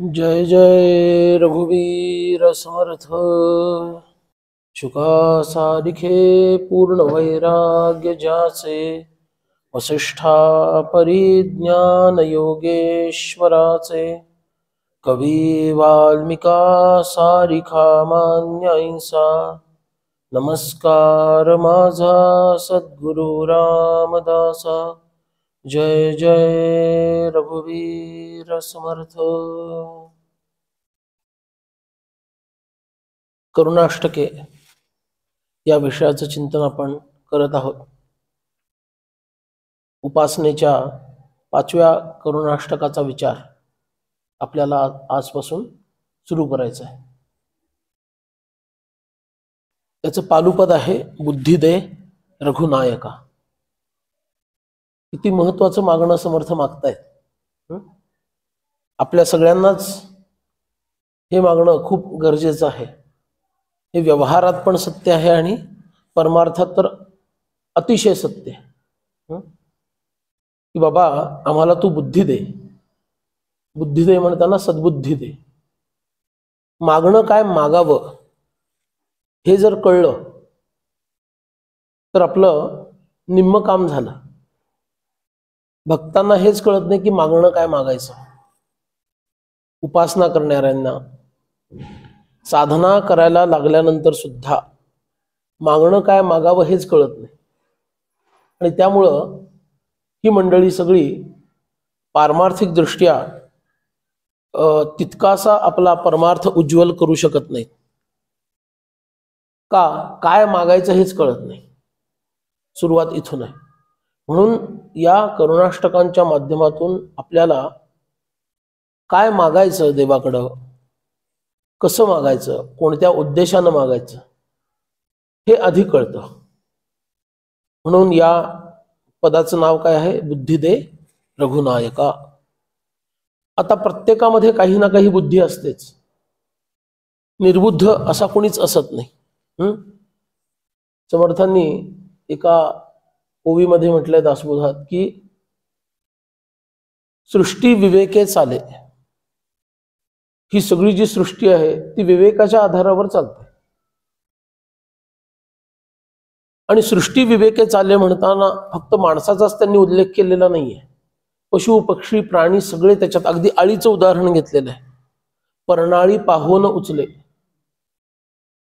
जय जय रघुवीर समर्थ। शुका सारिखे पूर्ण वैराग्य ज्याचे वसिष्ठा परिज्ञान योगेश्वराचे कवी वाल्मिका सारिखा मान्यैसा नमस्कार माझा सद्गुरु रामदासा। जय जय रघुवीर समर्थ. करुणाष्टके या विषयाचं चिंतन आपण करत आहोत. उपासनेच्या पाचव्या करुणाष्टकाचा विचार आपल्याला आजपासून सुरू करायचा आहे. त्याचं पालुपद आहे बुद्धी दे रघुनायका. किती महत्वाचं मागणं समर्थ मागतायत? आपल्या सगळ्यांनाच हे मागणं खूप गरजेचं आहे. हे व्यवहारात पण सत्य आहे आणि परमार्थात तर अतिशय सत्य आहे. हं? की बाबा आम्हाला तू बुद्धी दे. बुद्धी दे म्हणताना सद्बुद्धी दे. मागणं काय मागावं हे जर कळलं तर आपलं निम्म काम झालं. भक्तांना हेच कळत नाही की मागणं काय मागायचं. उपासना करणाऱ्यांना. साधना करायला लागल्यानंतर सुद्धा मागणं काय मागावं हेच कळत नाही. आणि त्यामुळं ही मंडळी सगळी पारमार्थिक दृष्ट्या तितकासा आपला परमार्थ उज्ज्वल करू शकत नाहीत. का? काय मागायचं हेच कळत नाही. सुरुवात इथून आहे. म्हणून या करुणाष्टकांच्या माध्यमातून आपल्याला काय मागायचं देवाकडं? कसं मागायचं? कोणत्या उद्देशानं मागायचं? हे आधी कळतं. म्हणून या पदाचं नाव काय आहे? बुद्धी दे रघुनायका. आता प्रत्येकामध्ये काही ना काही बुद्धी असतेच. निर्बुद्ध असा कोणीच असत नाही. समर्थांनी एका ओवीमध्ये म्हटलंय दासबोधात की सृष्टी विवेके चाले. ही सगळी जी सृष्टी आहे ती विवेकाच्या आधारावर चालते. आणि सृष्टी विवेके चाले म्हणताना फक्त माणसाचाच त्यांनी उल्लेख केलेला नाहीये. पशु पक्षी प्राणी सगळे त्याच्यात अगदी आळीचं उदाहरण घेतलेलं आहे. पर्णाळी पाहून उचले.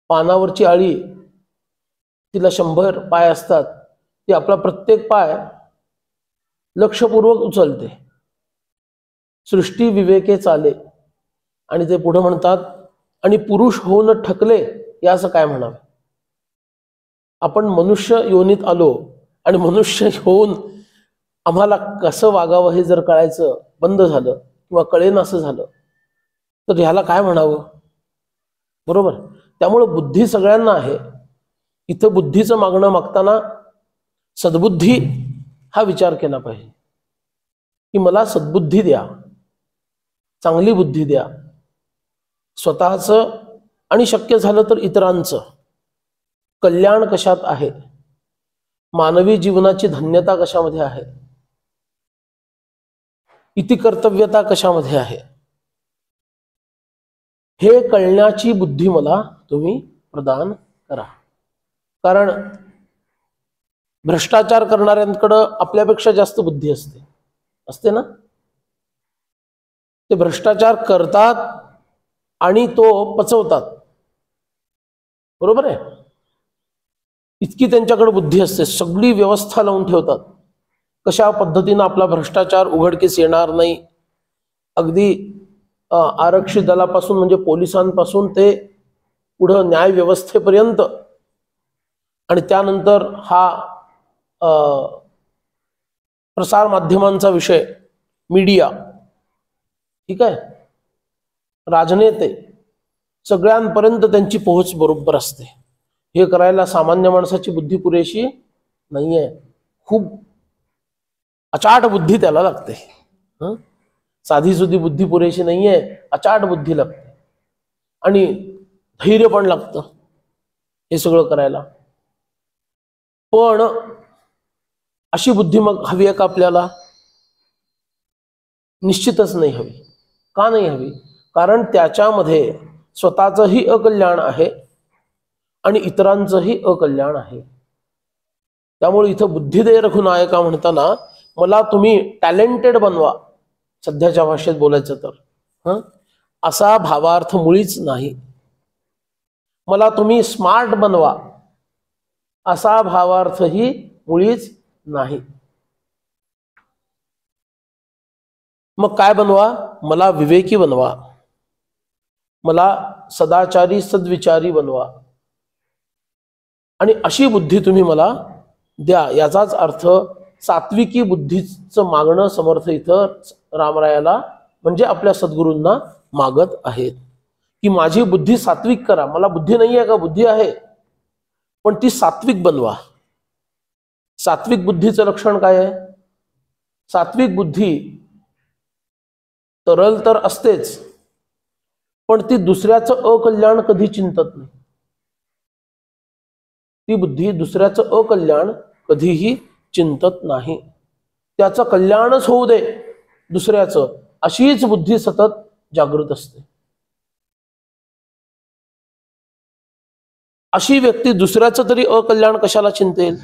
पानावरची आळी तिला शंभर पाय असतात. ती आपला प्रत्येक पाय लक्षपूर्वक उचलते. सृष्टी विवेके चाले. आणि ते पुढे म्हणतात आणि पुरुष होऊन ठकले याचं काय म्हणावे? आपण मनुष्य योनीत आलो आणि मनुष्य होऊन आम्हाला कसं वागावं हे जर कळायचं बंद झालं किंवा कळेन असं झालं तर ह्याला काय म्हणावं? बरोबर? त्यामुळं बुद्धी सगळ्यांना आहे. इथं बुद्धीचं मागणं मागताना सद्बुद्धी हा विचार केला पाहिजे. की मला सद्बुद्धी द्या चांगली बुद्धी द्या. स्वतःचं आणि शक्य झालं तर इतरांचं. कल्याण कशात आहे? मानवी जीवनाची धन्यता कशामध्ये आहे? इति कर्तव्यता कशामध्ये आहे? हे कळण्याची बुद्धी मला तुम्ही प्रदान करा. कारण भ्रष्टाचार करणाऱ्यांकडं आपल्यापेक्षा जास्त बुद्धी असते. असते ना? ते भ्रष्टाचार करतात आणि तो पचवतात. बरोबर आहे? इतकी त्यांच्याकडे बुद्धी असते. सगळी व्यवस्था लावून ठेवतात. कशा पद्धतीनं आपला भ्रष्टाचार उघडकीस येणार नाही? अगदी आरक्षित दलापासून म्हणजे पोलिसांपासून ते पुढं न्याय व्यवस्थेपर्यंत आणि त्यानंतर हा प्रसार माध्यमांचा विषय मीडिया ठीक आहे? राजनेते सगळ्यांपर्यंत त्यांची पोहोच बरोबर असते. हे करायला सामान्य माणसाची बुद्धी पुरेशी नाहीये. खूप अचाट बुद्धी त्याला लागते. साधी सुधी बुद्धी पुरेशी नाहीये अचाट बुद्धी लागते. आणि धैर्य पण लागतं हे सगळं करायला. पण अशी बुद्धी मग हवी आहे का आपल्याला? निश्चितच नाही हवी. का नाही हवी? कारण त्याच्यामध्ये स्वतःचंही अकल्याण आहे आणि इतरांचंही अकल्याण आहे. त्यामुळे इथं बुद्धिदे रघुनायका म्हणताना मला तुम्ही टॅलेंटेड बनवा. सध्याच्या भाषेत बोलायचं तर. हं? असा भावार्थ मुळीच नाही. मला तुम्ही स्मार्ट बनवा. असा भावार्थही मुळीच नाही. मग काय बनवा? मला विवेकी बनवा. मला सदाचारी सद्विचारी बनवा. आणि अशी बुद्धी तुम्ही मला द्या. याचाच अर्थ सात्विकी बुद्धीचं मागणं समर्थ इथं रामरायाला म्हणजे आपल्या सद्गुरूंना मागत आहेत. की माझी बुद्धी सात्विक करा. मला बुद्धी नाही आहे का? बुद्धी आहे. पण ती सात्विक बनवा. सात्विक बुद्धीचं लक्षण काय आहे? सात्विक बुद्धी तरल तर असतेच पण ती दुसऱ्याचं अकल्याण कधी चिंतत नाही. ती बुद्धी दुसऱ्याचं अकल्याण कधीही चिंतत नाही. त्याचं कल्याणच होऊ दे दुसऱ्याचं अशीच बुद्धी सतत जागृत असते. अशी व्यक्ती दुसऱ्याचं तरी अकल्याण कशाला चिंतेल?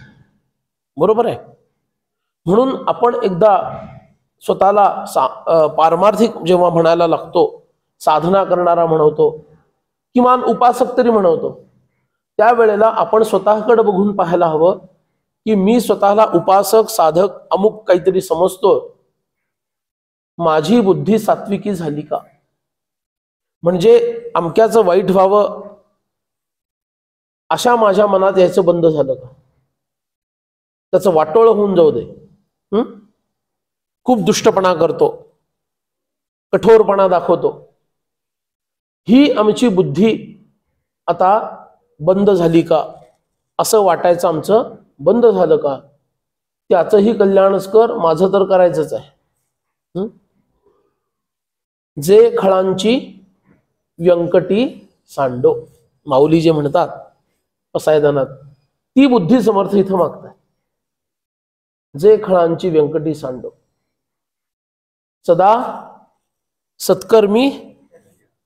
बरोबर आहे. म्हणून आपण एकदा स्वतःला सा पारमार्थिक जेव्हा म्हणायला लागतो साधना करणारा म्हणवतो किमान उपासक तरी म्हणवतो त्यावेळेला आपण स्वतःकडे बघून पाहायला हवं की मी स्वतःला उपासक साधक अमुक काहीतरी समजतो. माझी बुद्धी सात्विकी झाली का? म्हणजे अमक्याचं वाईट व्हावं अशा माझ्या मनात यायचं बंद झालं का? त्याचं वाटोळ होऊन जाऊ दे. खूप दुष्टपणा करतो. कठोरपणा दाखवतो. ही आमची बुद्धी आता बंद झाली का? असं वाटायचं आमचं बंद झालं का? त्याचंही कल्याणच कर माझं तर करायचंच आहे. जे खळांची व्यंकटी सांडो माऊली जे म्हणतात पसायदानात ती बुद्धी समर्थ इथं मागताय जे खळांची व्यंकटी सांडो. सदा सत्कर्मी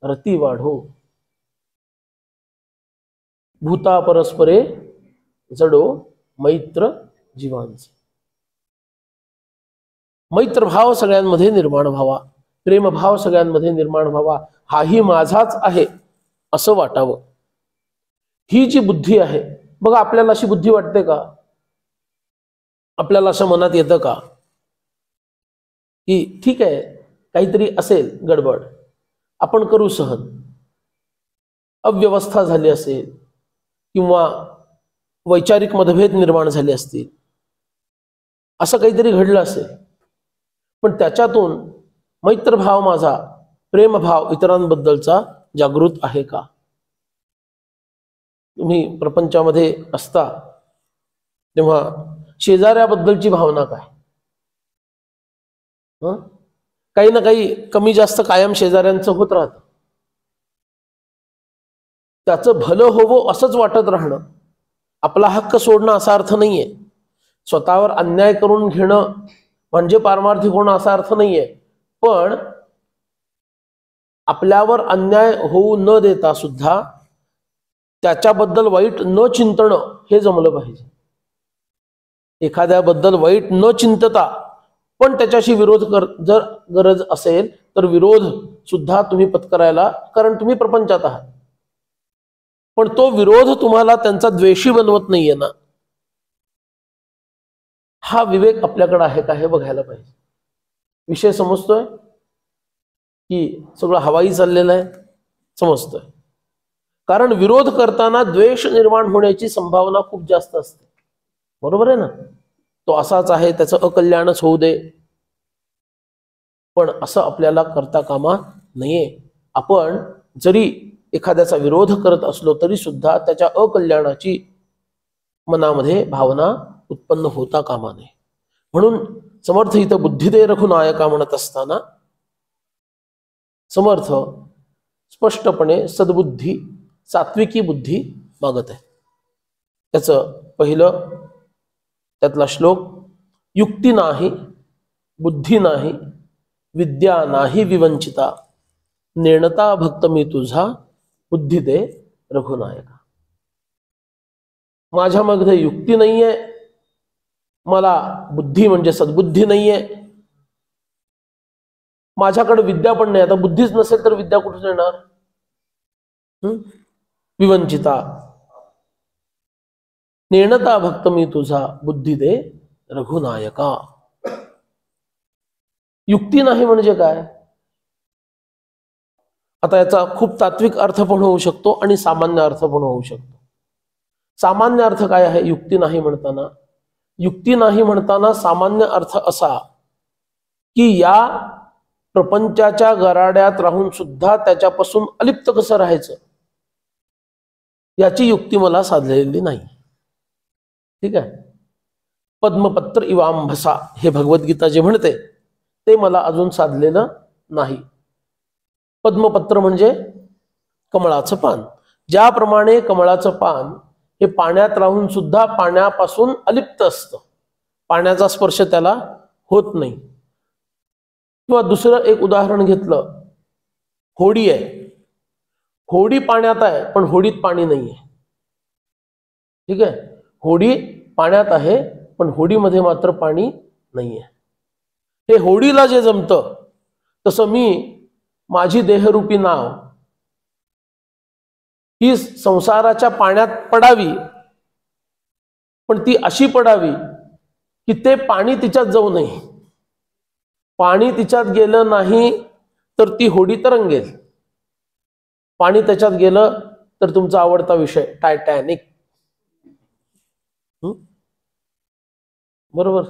रती वाढो. भूता परस्परे जडो मैत्र जीवांचे. मैत्रभाव सगळ्यांमध्ये निर्माण व्हावा. प्रेमभाव सगळ्यांमध्ये निर्माण व्हावा. हाही माझाच आहे असं वाटावं. ही जी बुद्धी आहे बघा आपल्याला अशी बुद्धी वाटते का? आपल्याला असं मनात येतं का? की ठीक आहे काहीतरी असेल गडबड आपण करू सहन. अव्यवस्था झाली असेल किंवा वैचारिक मतभेद निर्माण झाले असतील असं काहीतरी घडलं असेल. पण त्याच्यातून मैत्रभाव माझा प्रेमभाव इतरांबद्दलचा जागृत आहे का? तुम्ही प्रपंचामध्ये असता तेव्हा शेजाऱ्याबद्दलची भावना काय? काही ना काही कमी जास्त कायम शेजाऱ्यांचं होत राहत. त्याचं भलं होवं असंच वाटत राहणं. आपला हक्क सोडणं असा अर्थ नाहीये. स्वतःवर अन्याय करून घेणं म्हणजे पारमार्थिक होणं असा अर्थ नाहीये. पण आपल्यावर अन्याय होऊ न देता सुद्धा त्याच्याबद्दल वाईट न चिंतणं हे जमलं पाहिजे. एखाद्याबद्दल वाईट न चिंतता पण त्याच्याशी विरोध कर जर गरज असेल तर विरोध सुद्धा तुम्ही पत्करायला कारण तुम्ही प्रपंचात आहात. पण तो विरोध तुम्हाला त्यांचा द्वेषी बनवत नाहीये ना. हा विवेक आपल्याकडे आहे का हे बघायला पाहिजे. विषय समजतोय? की सगळं हवाई चाललेलं आहे? समजतोय. कारण विरोध करताना द्वेष निर्माण होण्याची संभावना खूप जास्त असते. बरोबर आहे ना? तो असाच आहे त्याचं अकल्याणच होऊ दे. पण असं आपल्याला करता कामा नाहीये आपण जरी एखाद्याचा विरोध करत असलो तरी सुद्धा त्याच्या अकल्याणाची मनामध्ये भावना उत्पन्न होता कामा नये. म्हणून समर्थ इथं बुद्धिदे रघुनायका म्हणत असताना समर्थ स्पष्टपणे सद्बुद्धी सात्विकी बुद्धी मागत आहे. त्याचं पहिलं त्यातला श्लोक युक्ती नाही बुद्धी नाही विद्या नाही विवंचिता नेणता भक्त मी तुझा बुद्धी दे रघुनायका. माझ्यामध्ये युक्ती नाहीये मला बुद्धी म्हणजे सद्बुद्धी नाहीये. माझ्याकडे विद्या पण नाही आता बुद्धीच नसेल तर विद्या कुठून येणार? विवंचिता. नेणता भक्त मी तुझा बुद्धी दे रघुनायका. युक्ती नाही म्हणजे काय? आता याचा खूप तात्विक अर्थ पण होऊ शकतो आणि सामान्य अर्थ पण होऊ शकतो. सामान्य अर्थ काय आहे? युक्ती नाही म्हणताना. युक्ती नाही म्हणताना सामान्य अर्थ असा की या प्रपंचाच्या गराड्यात राहून सुद्धा त्याच्यापासून अलिप्त कसं राहायचं? याची युक्ती मला साधलेली नाही. ठीक आहे? पद्मपत्र इवांभसा हे भगवद्गीता जे म्हणते ते मला अजून साधलेलं नाही. पद्मपत्र म्हणजे कमळाचं पान. ज्याप्रमाणे कमळाचं पान हे पाण्यात राहून सुद्धा पाण्यापासून अलिप्त असतं. पाण्याचा स्पर्श त्याला होत नाही. किंवा दुसरं एक उदाहरण घेतलं. होडी आहे. होडी पाण्यात आहे पण होडीत पाणी नाही आहे ठीक आहे? होडी पाण्यात आहे पण होडीमध्ये मात्र पाणी नाही आहे हे होडीला जे जमतं तसं मी माझी देहरूपी नाव ही संसाराच्या पाण्यात पडावी पण ती अशी पडावी की ते पाणी तिच्यात जाऊ नये. पाणी तिच्यात गेलं नाही तर ती होडी तरंगेल. पाणी त्याच्यात गेलं तर तुमचा आवडता विषय टायटॅनिक हं? बरोबर?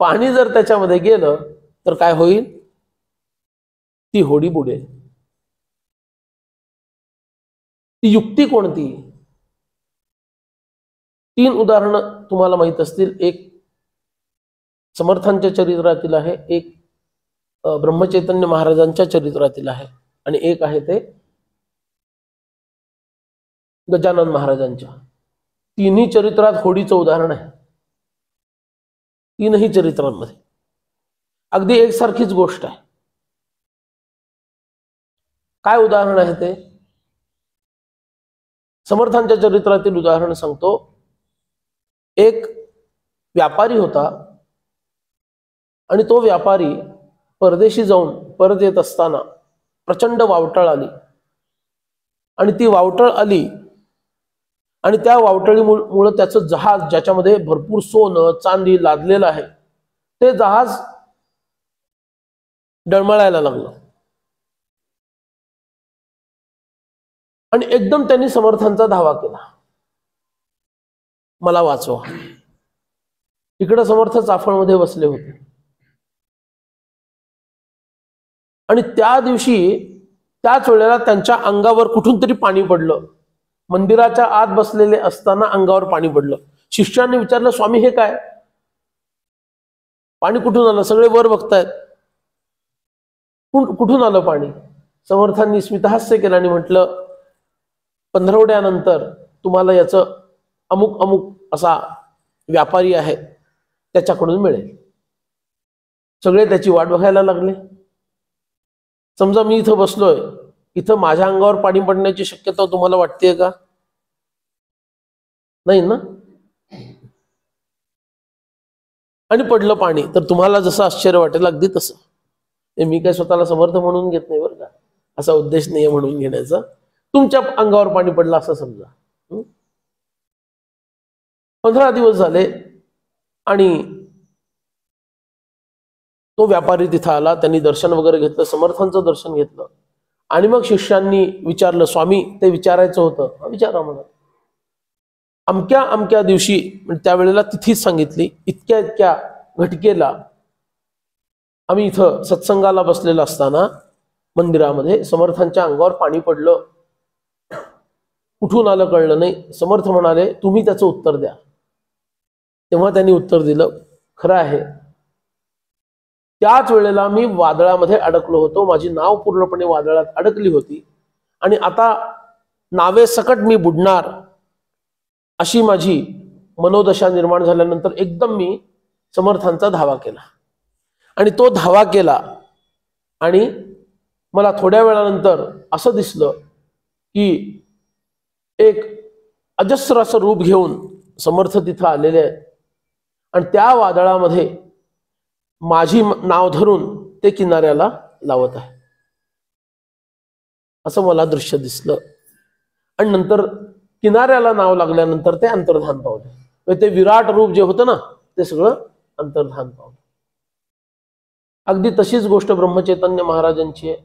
पाणी जर त्याच्यामध्ये गेलं तर काय होईल? ती होडी बुडेल. ती युक्ती कोणती? तीन उदाहरणं तुम्हाला माहीत असतील. एक समर्थांच्या चरित्रातील आहे एक ब्रह्मचैतन्य महाराजांच्या चरित्रातील आहे आणि एक आहे ते गजानन महाराजांच्या. तिन्ही चरित्रात होडीचं उदाहरण आहे. तीनही चरित्रांमध्ये. अगदी एकसारखीच गोष्ट आहे. काय उदाहरण आहे ते? समर्थांच्या चरित्रातील उदाहरण सांगतो. एक व्यापारी होता आणि तो व्यापारी परदेशी जाऊन परत येत असताना प्रचंड वावटळ आली. आणि ती वावटळ आली आणि त्या वावटळीमुळे त्याचं जहाज ज्याच्यामध्ये भरपूर सोनं चांदी लादलेलं आहे ते जहाज डळमळायला लागलं. आणि एकदम त्यांनी समर्थांचा धावा केला. मला वाचवा. इकडं समर्थ चाफळमध्ये बसले होते. आणि त्या दिवशी त्याच वेळेला त्यांच्या अंगावर कुठून तरी पाणी पडलं. मंदिराच्या आत बसलेले असताना अंगावर पाणी पडलं. शिष्याने विचारलं स्वामी हे काय? पाणी कुठून आलं? सगळे वर बघतायत. कुठ- कुठून आलं पाणी? समर्थांनी स्मितहास्य केलं आणि म्हटलं पंधरवड्यानंतर तुम्हाला याचं अमुक अमुक असा व्यापारी आहे. त्याच्याकडून मिळेल. सगळे त्याची वाट बघायला लागले. समजा मी इथं बसलोय इथं माझ्या अंगावर पाणी पडण्याची शक्यता तुम्हाला वाटतेय का? नाही ना? आणि पडलं पाणी तर तुम्हाला जसं आश्चर्य वाटेल अगदी तसं. हे मी काय स्वतःला समर्थ म्हणून घेत नाही बरं का. असा उद्देश नाही म्हणून घेण्याचा. तुमच्या अंगावर पाणी पडलं असं समजा. पंधरा दिवस झाले आणि तो व्यापारी तिथं आला त्यांनी दर्शन वगैरे घेतलं समर्थांचं दर्शन घेतलं. आणि मग शिष्यांनी विचारलं स्वामी ते विचारायचं होतं. विचारा म्हणा अमक्या अमक्या दिवशी म्हणजे त्यावेळेला तिथीच सांगितली इतक्या इतक्या घटकेला आम्ही इथं सत्संगाला बसलेलं असताना मंदिरामध्ये समर्थांच्या अंगावर पाणी पडलं. कुठून आलं कळलं नाही. समर्थ म्हणाले तुम्ही त्याचं उत्तर द्या. तेव्हा त्यांनी उत्तर दिलं खरं आहे त्याच वेळेला मी वादळामध्ये अडकलो होतो. माझी नाव पूर्णपणे वादळात अडकली होती. आणि आता नावे सकट मी बुडणार अशी माझी मनोदशा निर्माण झाल्यानंतर एकदम मी समर्थांचा धावा केला. आणि तो धावा केला आणि मला थोड्या वेळानंतर असं दिसलं की एक अजस्र असं रूप घेऊन समर्थ तिथं आलेले आहेत. आणि त्या वादळामध्ये माझी नाव धरून ते किनाऱ्याला लावत आहे. असं मला दृश्य दिसलं. आणि नंतर किनाऱ्याला नाव लागल्यानंतर ते अंतर्धान पावले. म्हणजे ते विराट रूप जे होतं ना ते सगळं अंतर्धान पावलं. अगदी तशीच गोष्ट ब्रह्मचैतन्य महाराजांची. आहे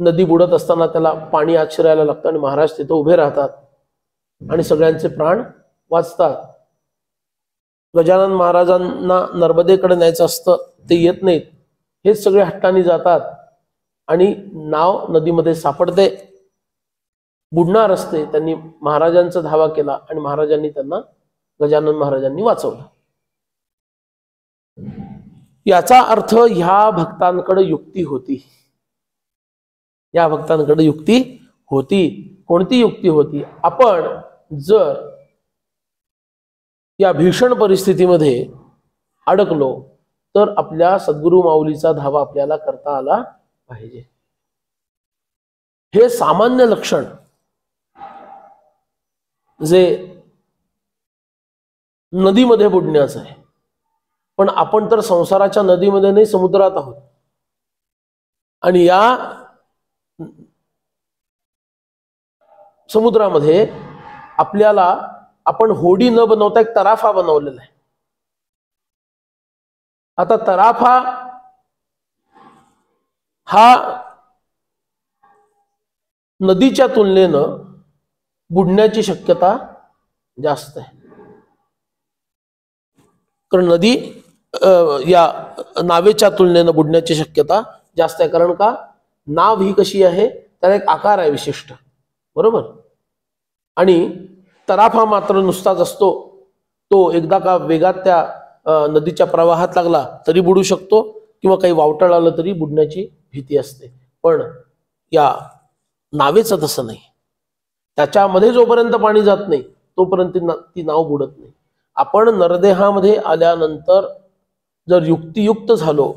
नदी बुडत असताना त्याला पाणी आत लागतं आणि महाराज तिथं उभे राहतात. आणि सगळ्यांचे प्राण वाचतात. गजानन महाराजांना नर्मदेकडे न्यायचं असतं ते येत नाहीत. हेच सगळे हट्टाने जातात. आणि नाव नदीमध्ये सापडते. बुडणार असते. त्यांनी महाराजांचा धावा केला आणि महाराजांनी त्यांना गजानन महाराजांनी वाचवलं. याचा अर्थ ह्या भक्तांकडे युक्ती होती. या भक्तांकडे युक्ती होती. कोणती युक्ती होती? आपण जर या भीषण परिस्थितीमध्ये अडकलो तर आपल्या सद्गुरु माऊलीचा धावा आपल्याला करता आला पाहिजे. हे सामान्य लक्षण जे नदीमध्ये बुडण्याचं आहे. पण आपण तर संसाराच्या नदीमध्ये नाही समुद्रात आहोत. आणि या समुद्रामध्ये आपल्याला आपण होडी न बनवता एक तराफा बनवलेला आहे. आता तराफा हा नदीच्या तुलनेनं बुडण्याची शक्यता जास्त आहे. कारण नदी या नावेच्या तुलनेनं बुडण्याची शक्यता जास्त आहे. कारण का? नाव ही कशी आहे? त्याला एक आकार आहे विशिष्ट. बरोबर? आणि तराफा मात्र नुसताच असतो. तो एकदा का वेगात त्या नदीच्या प्रवाहात लागला तरी बुडू शकतो किंवा काही वावटळ आलं तरी बुडण्याची भीती असते. पण या नावेचं तसं नाही. त्याच्यामध्ये जोपर्यंत पाणी जात नाही तोपर्यंत ती ना- ती नाव बुडत नाही. आपण नरदेहामध्ये आल्यानंतर जर युक्तियुक्त झालो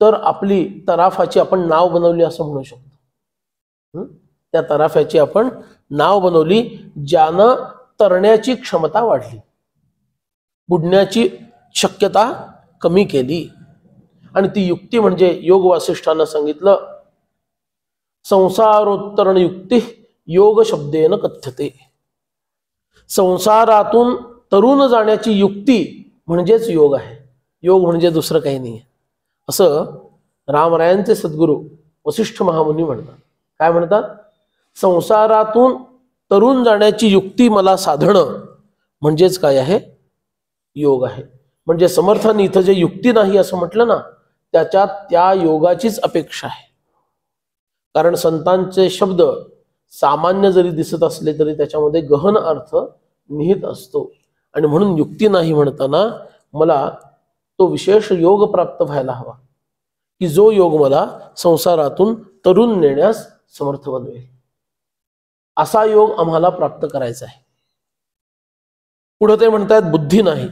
तर आपली तराफाची आपण नाव बनवली असं म्हणू शकतो. त्या तराफ्याची आपण नाव बनवली ज्यानं तरण्याची क्षमता वाढली. बुडण्याची शक्यता कमी केली. आणि ती युक्ती म्हणजे योग वासिष्ठानं सांगितलं संसारोत्तरण युक्ती योग शब्देन कथ्यते. संसारातून तरुण जाण्याची युक्ती म्हणजेच योग आहे. योग म्हणजे दुसरं काही नाही. असं रामरायांचे सद्गुरू वसिष्ठ महामुनी म्हणतात. काय म्हणतात? संसारातून तरुण जाण्याची युक्ती मला साधणं म्हणजेच काय आहे? योग आहे. म्हणजे समर्थाने इथं जे युक्ती नाही असं म्हटलं ना त्याच्यात त्या योगाचीच अपेक्षा आहे. कारण संतांचे शब्द सामान्य जरी दिसत असले तरी त्याच्यामध्ये गहन अर्थ निहित असतो. आणि म्हणून युक्ती नाही म्हणताना मला तो विशेष योग प्राप्त व्हायला हवा की जो योग मला संसारातून तरुण नेण्यास समर्थ बनवेल. असा योग आम्हाला प्राप्त करायचा आहे. पुढे ते म्हणतायत बुद्धी नाही.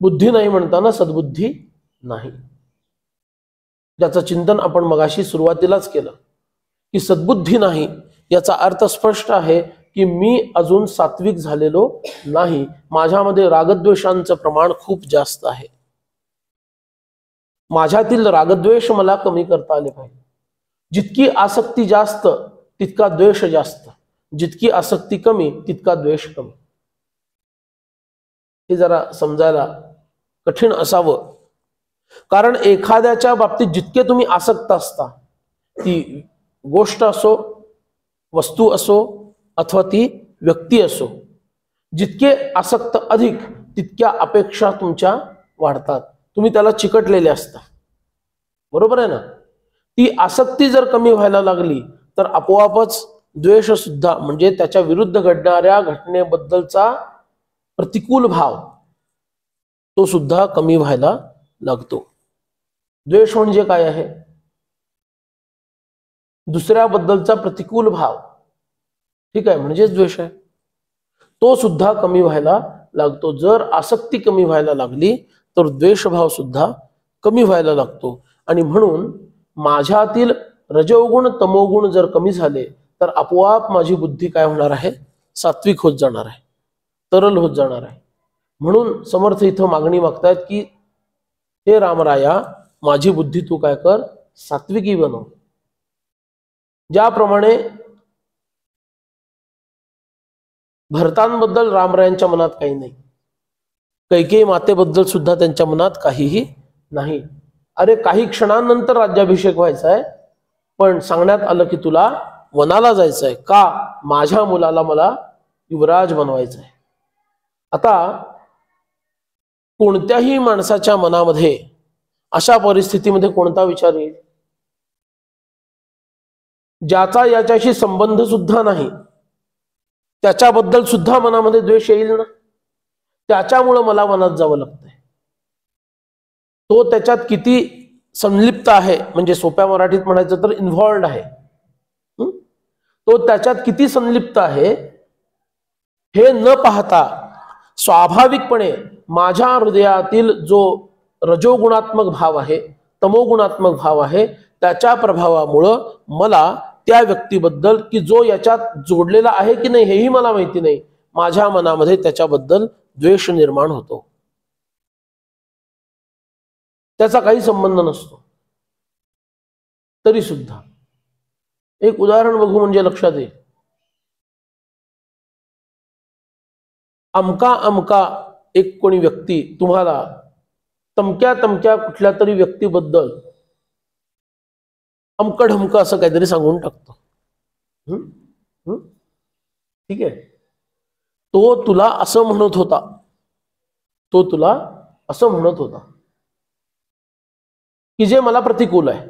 बुद्धी नाही म्हणताना सद्बुद्धी नाही. ज्याचं चिंतन आपण मगाशी सुरुवातीलाच केलं की सद्बुद्धी नाही याचा अर्थ स्पष्ट आहे की मी अजून सात्विक झालेलो नाही. माझ्यामध्ये रागद्वेषांचं प्रमाण खूप जास्त आहे. माझ्यातील रागद्वेष मला कमी करता आले पाहिजे. जितकी आसक्ती जास्त तितका द्वेष जास्त. जितकी आसक्ती कमी तितका द्वेष कमी. हे जरा समजायला कठीण असावं. कारण एखाद्याच्या बाबतीत जितके तुम्ही आसक्त असता ती गोष्ट असो वस्तू असो अथवा ती व्यक्ती असो जितके आसक्त अधिक तितक्या अपेक्षा तुमच्या वाढतात. तुम्ही त्याला चिकटलेले असता. बरोबर आहे ना? ती आसक्ती जर कमी व्हायला लागली तर आपोआपच द्वेष सुद्धा म्हणजे त्याच्या विरुद्ध घडणाऱ्या घटनेबद्दलचा प्रतिकूल भाव तो सुद्धा कमी व्हायला लागतो. द्वेष म्हणजे काय आहे? दुसऱ्याबद्दलचा प्रतिकूल भाव. ठीक आहे म्हणजेच द्वेष आहे. तो सुद्धा कमी व्हायला लागतो. जर आसक्ती कमी व्हायला लागली तर द्वेषभाव सुद्धा कमी व्हायला लागतो. आणि म्हणून माझ्यातील रजोगुण तमोगुण जर कमी झाले तर आपोआप माझी बुद्धी काय होणार आहे? सात्विक होत जाणार आहे. तरल होत जाणार आहे. म्हणून समर्थ इथं मागणी मागतायत की हे रामराया माझी बुद्धी तू काय कर? सात्विकी बनव ज्याप्रमाणे भरतांबद्दल रामरायांच्या मनात काही नाही. कैकेयी मातेबद्दल सुद्धा त्यांच्या मनात काहीही नाही. अरे काही क्षणांनंतर राज्याभिषेक व्हायचा आहे. पण सांगण्यात आलं की तुला वनाला जायचं आहे का? माझ्या मुलाला मला युवराज बनवायचं आहे आता कोणत्याही माणसाच्या मनामध्ये अशा परिस्थितीमध्ये कोणता विचार येईल? ज्याचा याच्याशी संबंध सुद्धा नाही त्याच्याबद्दल सुद्धा मनामध्ये द्वेष येईल ना? त्याच्यामुळं मला मनात जावं लागतंय. तो त्याच्यात किती संलिप्त आहे म्हणजे सोप्या मराठीत म्हणायचं तर इन्व्हॉल्ड आहे. तो त्याच्यात किती संलिप्त आहे? हे न पाहता स्वाभाविकपणे माझ्या हृदयातील जो रजोगुणात्मक भाव आहे तमोगुणात्मक भाव आहे त्याच्या प्रभावामुळं मला त्या व्यक्तीबद्दल की जो याच्यात जोडलेला आहे की नाही हेही मला माहिती नाही. माझ्या मनामध्ये त्याच्याबद्दल द्वेष निर्माण होतो. त्याचा काही संबंध नसतो. तरी सुद्धा. एक उदाहरण बघू म्हणजे लक्षात येईल. अमका अमका एक कोणी व्यक्ती तुम्हाला तमक्या तमक्या कुठल्या तरी व्यक्तीबद्दल अमकं ढमकं असं काहीतरी सांगून टाकतो. ठीक आहे? तो तुला असं म्हणत होता. तो तुला असं म्हणत होता. की जे मला प्रतिकूल आहे.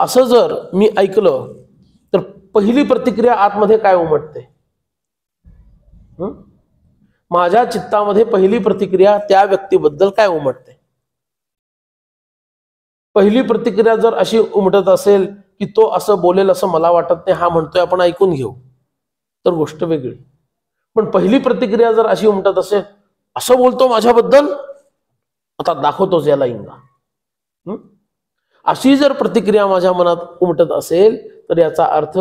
असं जर मी ऐकलं तर पहिली प्रतिक्रिया आतमध्ये काय उमटते? माझ्या चित्तामध्ये पहिली प्रतिक्रिया त्या व्यक्तीबद्दल काय उमटते? पहिली प्रतिक्रिया जर अशी उमटत असेल की तो असं बोलेल असं मला वाटत नाही हा म्हणतोय आपण ऐकून घेऊ. तर गोष्ट वेगळी. पण पहिली प्रतिक्रिया जर अशी उमटत असेल असं बोलतो माझ्याबद्दल? आता दाखवतोच याला इंगा. अशी जर प्रतिक्रिया माझ्या मनात उमटत असेल तर याचा अर्थ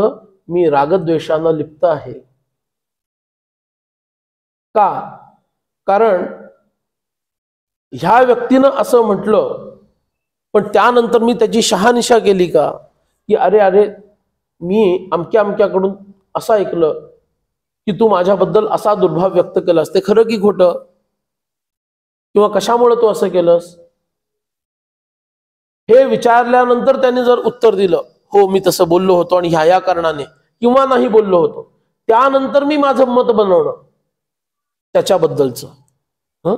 मी रागद्वेषानं लिप्त आहे. का? कारण ह्या व्यक्तीनं असं म्हटलं पण त्यानंतर मी त्याची शहानिशा केली का? की अरे अरे मी अमक्या अमक्याकडून असं ऐकलं की तू माझ्याबद्दल असा दुर्भाव व्यक्त केलास. ते खरं की खोटं? किंवा कशामुळे तू असं केलंस? हे विचारल्यानंतर त्याने जर उत्तर दिलं हो मी तसं बोललो होतो आणि ह्या या कारणाने किंवा नाही बोललो होतो त्यानंतर मी माझं मत बनवणं त्याच्याबद्दलचं. हं?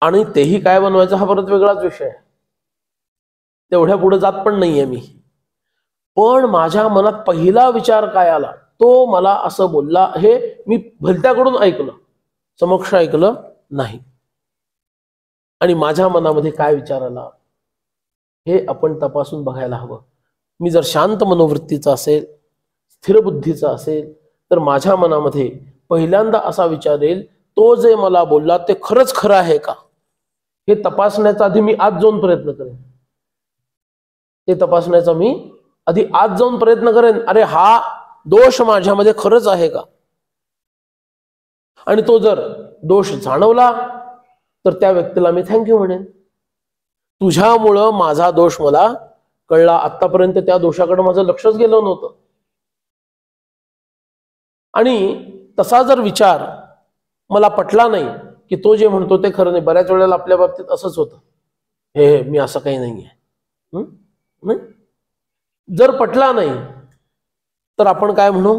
आणि तेही काय बनवायचं हा परत वेगळाच विषय आहे. तेवढ्या पुढे जात पण नाहीये मी. पण माझ्या मनात पहिला विचार काय आला तो मला असं बोलला हे मी भलत्याकडून ऐकलं. समक्ष ऐकलं नाही. आणि माझ्या मनामध्ये काय विचार आला? हे आपण तपासून बघायला हवं. मी जर शांत मनोवृत्तीचा असेल स्थिर बुद्धीचा असेल तर माझ्या मनामध्ये पहिल्यांदा असा विचार येईल तो जे मला बोलला ते खरंच खरं आहे का? हे तपासण्याचा आधी मी आज जाऊन प्रयत्न करेन. ते तपासण्याचा मी आधी आज जाऊन प्रयत्न करेन अरे हा दोष माझ्यामध्ये खरंच आहे का? आणि तो जर दोष जाणवला तर त्या व्यक्तीला मी थँक्यू म्हणेन. तुझ्यामुळं माझा दोष मला कळला. आतापर्यंत त्या दोषाकडे माझं लक्षच गेलं नव्हतं. आणि तसा जर विचार मला पटला नाही की तो जे म्हणतो ते खरं नाही बऱ्याच वेळेला आपल्या बाबतीत असंच होतं. हे हे, मी असं काही नाही? आहे जर पटला नाही तर आपण काय म्हणू?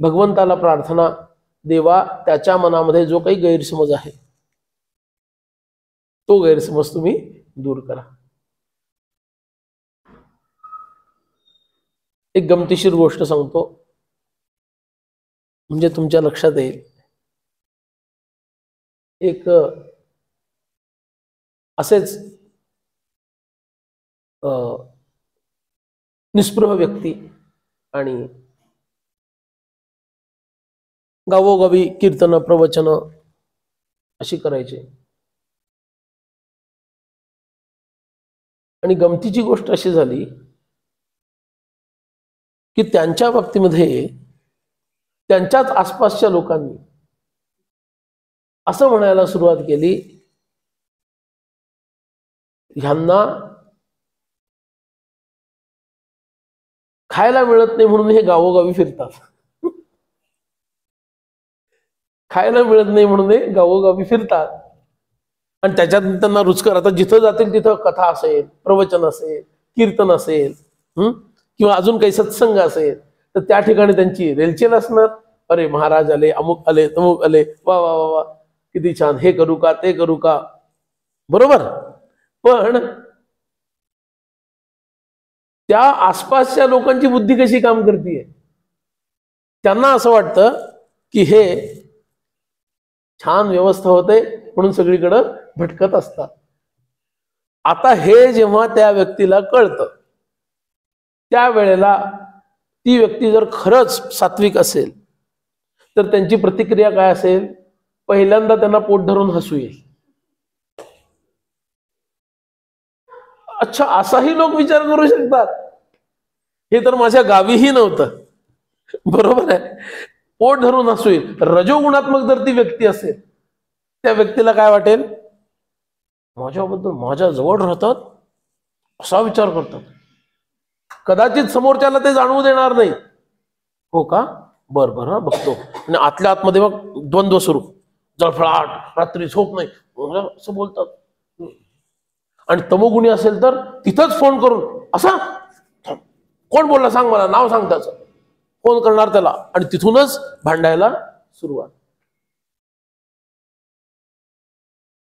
भगवंताला प्रार्थना देवा त्याच्या मनामध्ये जो काही गैरसमज आहे तो गैरसमज तुम्ही दूर करा. एक गमतीशीर गोष्ट सांगतो. म्हणजे तुमच्या लक्षात येईल. एक असेच निस्पृह व्यक्ती आणि गावोगावी कीर्तन प्रवचन अशी करायचे. आणि गमतीची गोष्ट अशी झाली की त्यांच्या बाबतीमध्ये त्यांच्याच आसपासच्या लोकांनी असं म्हणायला सुरुवात केली ह्यांना खायला मिळत नाही म्हणून हे गावोगावी फिरतात. खायला मिळत नाही म्हणून हे गावोगावी फिरतात. आणि त्याच्यात त्यांना रुचकर. आता जिथं जातील तिथं कथा असेल प्रवचन असेल कीर्तन असेल हम्म किंवा अजून काही सत्संग असेल तर त्या ठिकाणी त्यांची रेलचेल असणार. अरे महाराज आले अमुक आले तमुक आले. वा वा वा वा. किती छान. हे करू का ते करू का? बरोबर? पण त्या आसपासच्या लोकांची बुद्धी कशी काम करते त्यांना असं वाटतं की हे छान व्यवस्था होते. म्हणून सगळीकडं भटकत असतात. आता हे जेव्हा त्या व्यक्तीला कळतं त्यावेळेला ती व्यक्ती जर खरंच सात्विक असेल तर त्यांची प्रतिक्रिया काय असेल? पहिल्यांदा त्यांना पोट धरून हसू येईल. अच्छा असाही लोक विचार करू शकतात. हे तर माझ्या गावीही नव्हतं. बरोबर आहे. पोट धरून हसू येईल. रजोगुणात्मक जर ती व्यक्ती असेल त्या व्यक्तीला काय वाटेल? माझ्याबद्दल माझ्या जवळ राहतात असा विचार करतात. कदाचित समोरच्याला ते जाणवू देणार नाही. हो का? बर बर हा बघतो. आणि आतल्या आतमध्ये मग द्वंद्व सुरू. जळफळाट रात्री झोप नाही. म्हणजे असं बोलतात. आणि तमोगुणी असेल तर तिथंच फोन करून असा? कोण बोलला? सांग मला नाव सांग त्याचं. फोन करणार त्याला. आणि तिथूनच भांडायला सुरुवात.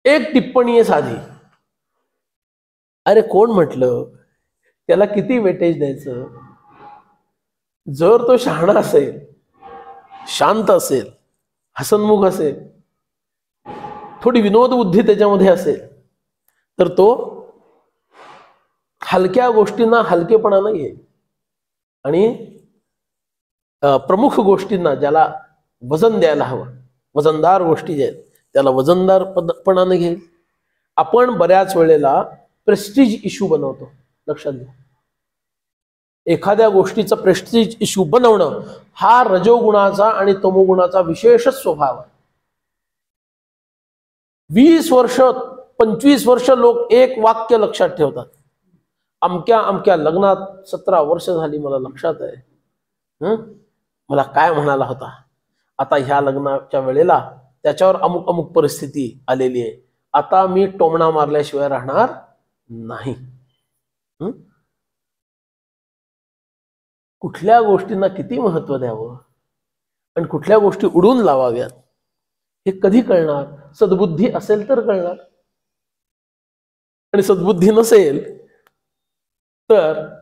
एक टिप्पणी आहे साधी. अरे कोण म्हटलं? त्याला किती वेटेज द्यायचं? जर तो शहाणा असेल शांत असेल हसनमुख असेल थोडी विनोद बुद्धी त्याच्यामध्ये असेल तर तो हलक्या गोष्टींना हलकेपणानं येईल आणि प्रमुख गोष्टींना ज्याला वजन द्यायला हवं वजनदार गोष्टी ज्या आहेत त्याला वजनदार पणानं घेईल. आपण बऱ्याच वेळेला प्रेस्टिज इश्यू बनवतो. लक्षात घ्या. एखाद्या गोष्टीचा प्रेस्टिज इश्यू बनवणं हा रजोगुणाचा आणि तमोगुणाचा विशेषच स्वभाव आहे. वीस वर्ष पंचवीस वर्ष लोक एक वाक्य लक्षात ठेवतात. अमक्या अमक्या लग्नात सतरा वर्ष झाली मला लक्षात आहे. मला काय म्हणाला होता? आता ह्या लग्नाच्या वेळेला त्याच्यावर अमुक अमुक परिस्थिती आलेली आहे. आता मी टोमणा मारल्याशिवाय राहणार नाही. कुठल्या गोष्टींना किती महत्त्व द्यावं? आणि कुठल्या गोष्टी उडून लावाव्यात? हे कधी कळणार? सद्बुद्धी असेल तर कळणार. आणि सद्बुद्धी नसेल तर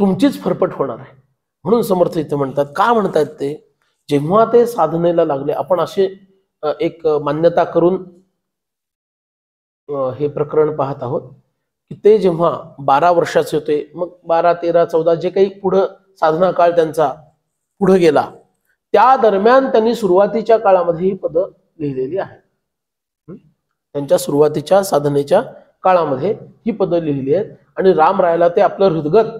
तुमचीच फरफट होणार आहे. म्हणून समर्थ इथे म्हणतात का म्हणतात ते? जेव्हा ते साधनेला लागले आपण असे एक मान्यता करून हे प्रकरण पाहत आहोत की ते जेव्हा बारा वर्षाचे होते मग बारा तेरा चौदा जे काही पुढं साधना काळ त्यांचा पुढे गेला त्या दरम्यान त्यांनी सुरुवातीच्या काळामध्ये ही पदं लिहिलेली आहेत. त्यांच्या सुरुवातीच्या साधनेच्या काळामध्ये ही पदं लिहिली आहेत आणि रामरायाला ते आपलं हृदगत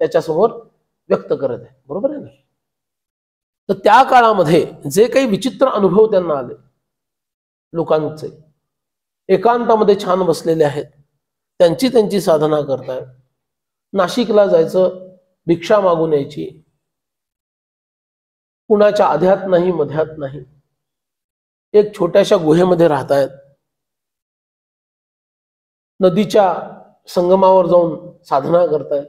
त्याच्यासमोर व्यक्त करत आहे बरोबर आहे ना? तर त्या काळामध्ये जे काही विचित्र अनुभव त्यांना आले लोकांचे एकांतामध्ये छान बसलेले आहेत त्यांची त्यांची साधना करतायत. नाशिकला जायचं भिक्षा मागून यायची. कुणाच्या आध्यात नाही मध्यात नाही. एक छोट्याशा गुहेमध्ये राहतायत. नदीच्या संगमावर जाऊन साधना करतायत.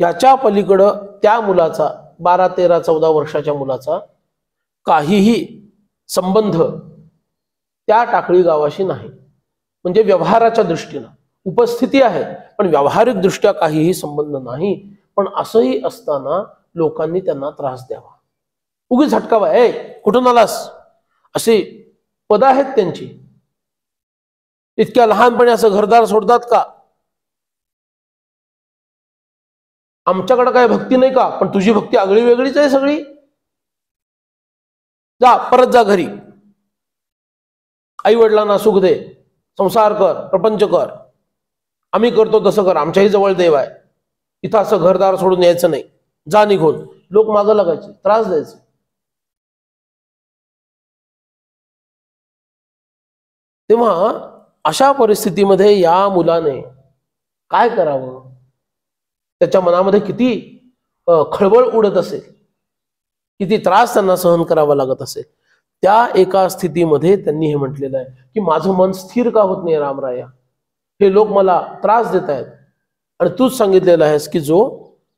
याच्या पलीकडं त्या मुलाचा बारा तेरा चौदा वर्षाच्या मुलाचा काहीही संबंध त्या टाकळी गावाशी नाही. म्हणजे व्यवहाराच्या दृष्टीनं उपस्थिती आहे पण व्यावहारिक दृष्ट्या काहीही संबंध नाही. पण असंही असताना लोकांनी त्यांना त्रास द्यावा. उगीच झटकावा ए कुठून आलास? असे पद आहेत त्यांची. इतक्या लहानपणी असं घरदार सोडतात का? आमच्याकडे काय भक्ती नाही का? पण तुझी भक्ती आगळी वेगळीच आहे सगळी. जा परत जा घरी. आई वडिलांना सुख दे. संसार कर प्रपंच कर. आम्ही करतो तसं कर. आमच्याही जवळ देव आहे. इथं असं घरदार सोडून यायचं नाही. जा निघून. लोक मागं लागायचे. त्रास द्यायचे. तेव्हा अशा परिस्थितीमध्ये या मुलाने काय करावं? त्याच्या मनामध्ये किती खळबळ उडत असेल किती त्रास त्यांना सहन करावा लागत असेल त्या एका स्थितीमध्ये त्यांनी हे म्हटलेलं आहे की माझं मन स्थिर का होत नाही रामराया हे लोक मला त्रास देत आहेत. आणि तूच सांगितलेलं आहेस की जो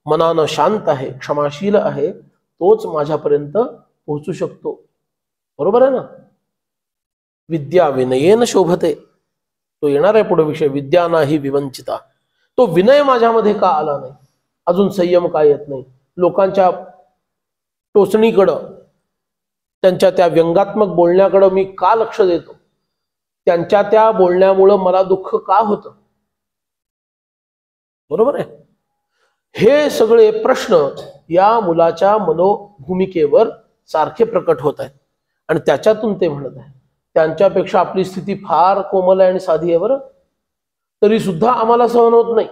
मनानं शांत आहे क्षमाशील आहे तोच माझ्यापर्यंत पोहोचू शकतो. बरोबर आहे ना? विद्या विनयेन शोभते. तो येणार आहे पुढे विषय. विद्या नाही विवंचिता. तो विनय माझ्यामध्ये का आला नाही? अजून संयम का येत नाही? लोकांच्या टोचणीकडं त्यांच्या त्या व्यंगात्मक बोलण्याकडं मी का लक्ष देतो? त्यांच्या त्या बोलण्यामुळं मला दुःख का होतं? बरोबर आहे? हे सगळे प्रश्न या मुलाच्या मनोभूमिकेवर सारखे प्रकट होत आहेत. आणि त्याच्यातून ते म्हणत आहे त्यांच्यापेक्षा आपली स्थिती फार कोमल आहे आणि साधी आहे बरं. तरी सुद्धा आम्हाला सहन होत नाही.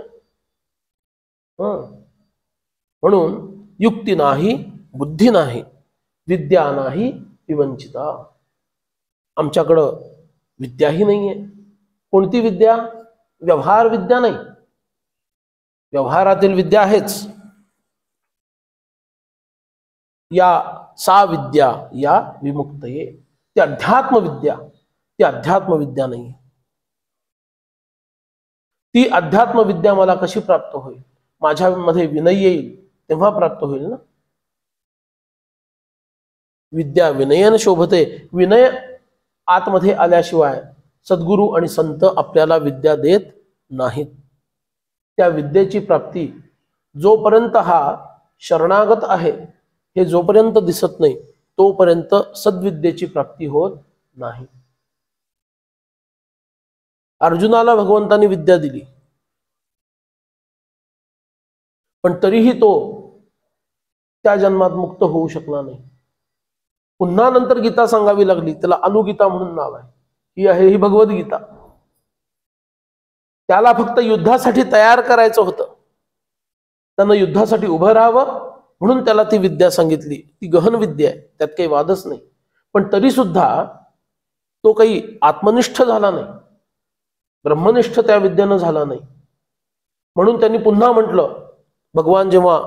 म्हणून युक्ती नाही बुद्धी नाही विद्या नाही विवंचिता आमच्याकडं विद्याही नाहीये. कोणती विद्या? व्यवहार विद्या नाही. व्यवहारातील विद्या आहेच. या सा विद्या या विमुक्तये. ती अध्यात्म विद्या ती अध्यात्म विद्या नाही ती अध्यात्म विद्या मला कशी प्राप्त होईल? माझ्यामध्ये विनय येईल तेव्हा प्राप्त होईल ना? विद्या विनयन शोभते विनय आतमध्ये आल्याशिवाय सद्गुरू आणि संत आपल्याला विद्या देत नाहीत. त्या विद्येची प्राप्ती जोपर्यंत हा शरणागत आहे हे जोपर्यंत दिसत नाही तोपर्यंत सद्विद्येची प्राप्ती होत नाही. अर्जुनाला भगवंतानी विद्या दिली. पण तरीही तो त्या जन्मात मुक्त होऊ शकला नाही. पुन्हा नंतर गीता सांगावी लागली त्याला अनुगीता म्हणून नाव आहे. ही आहे ही भगवद्गीता. त्याला फक्त युद्धासाठी तयार करायचं होतं. त्यानं युद्धासाठी उभं राहावं म्हणून त्याला ती विद्या सांगितली. ती गहन विद्या आहे त्यात काही वादच नाही. पण तरी सुद्धा तो काही आत्मनिष्ठ झाला नाही. ब्रह्मनिष्ठ त्या विद्येनं झाला नाही. म्हणून त्यांनी पुन्हा म्हटलं भगवान जेव्हा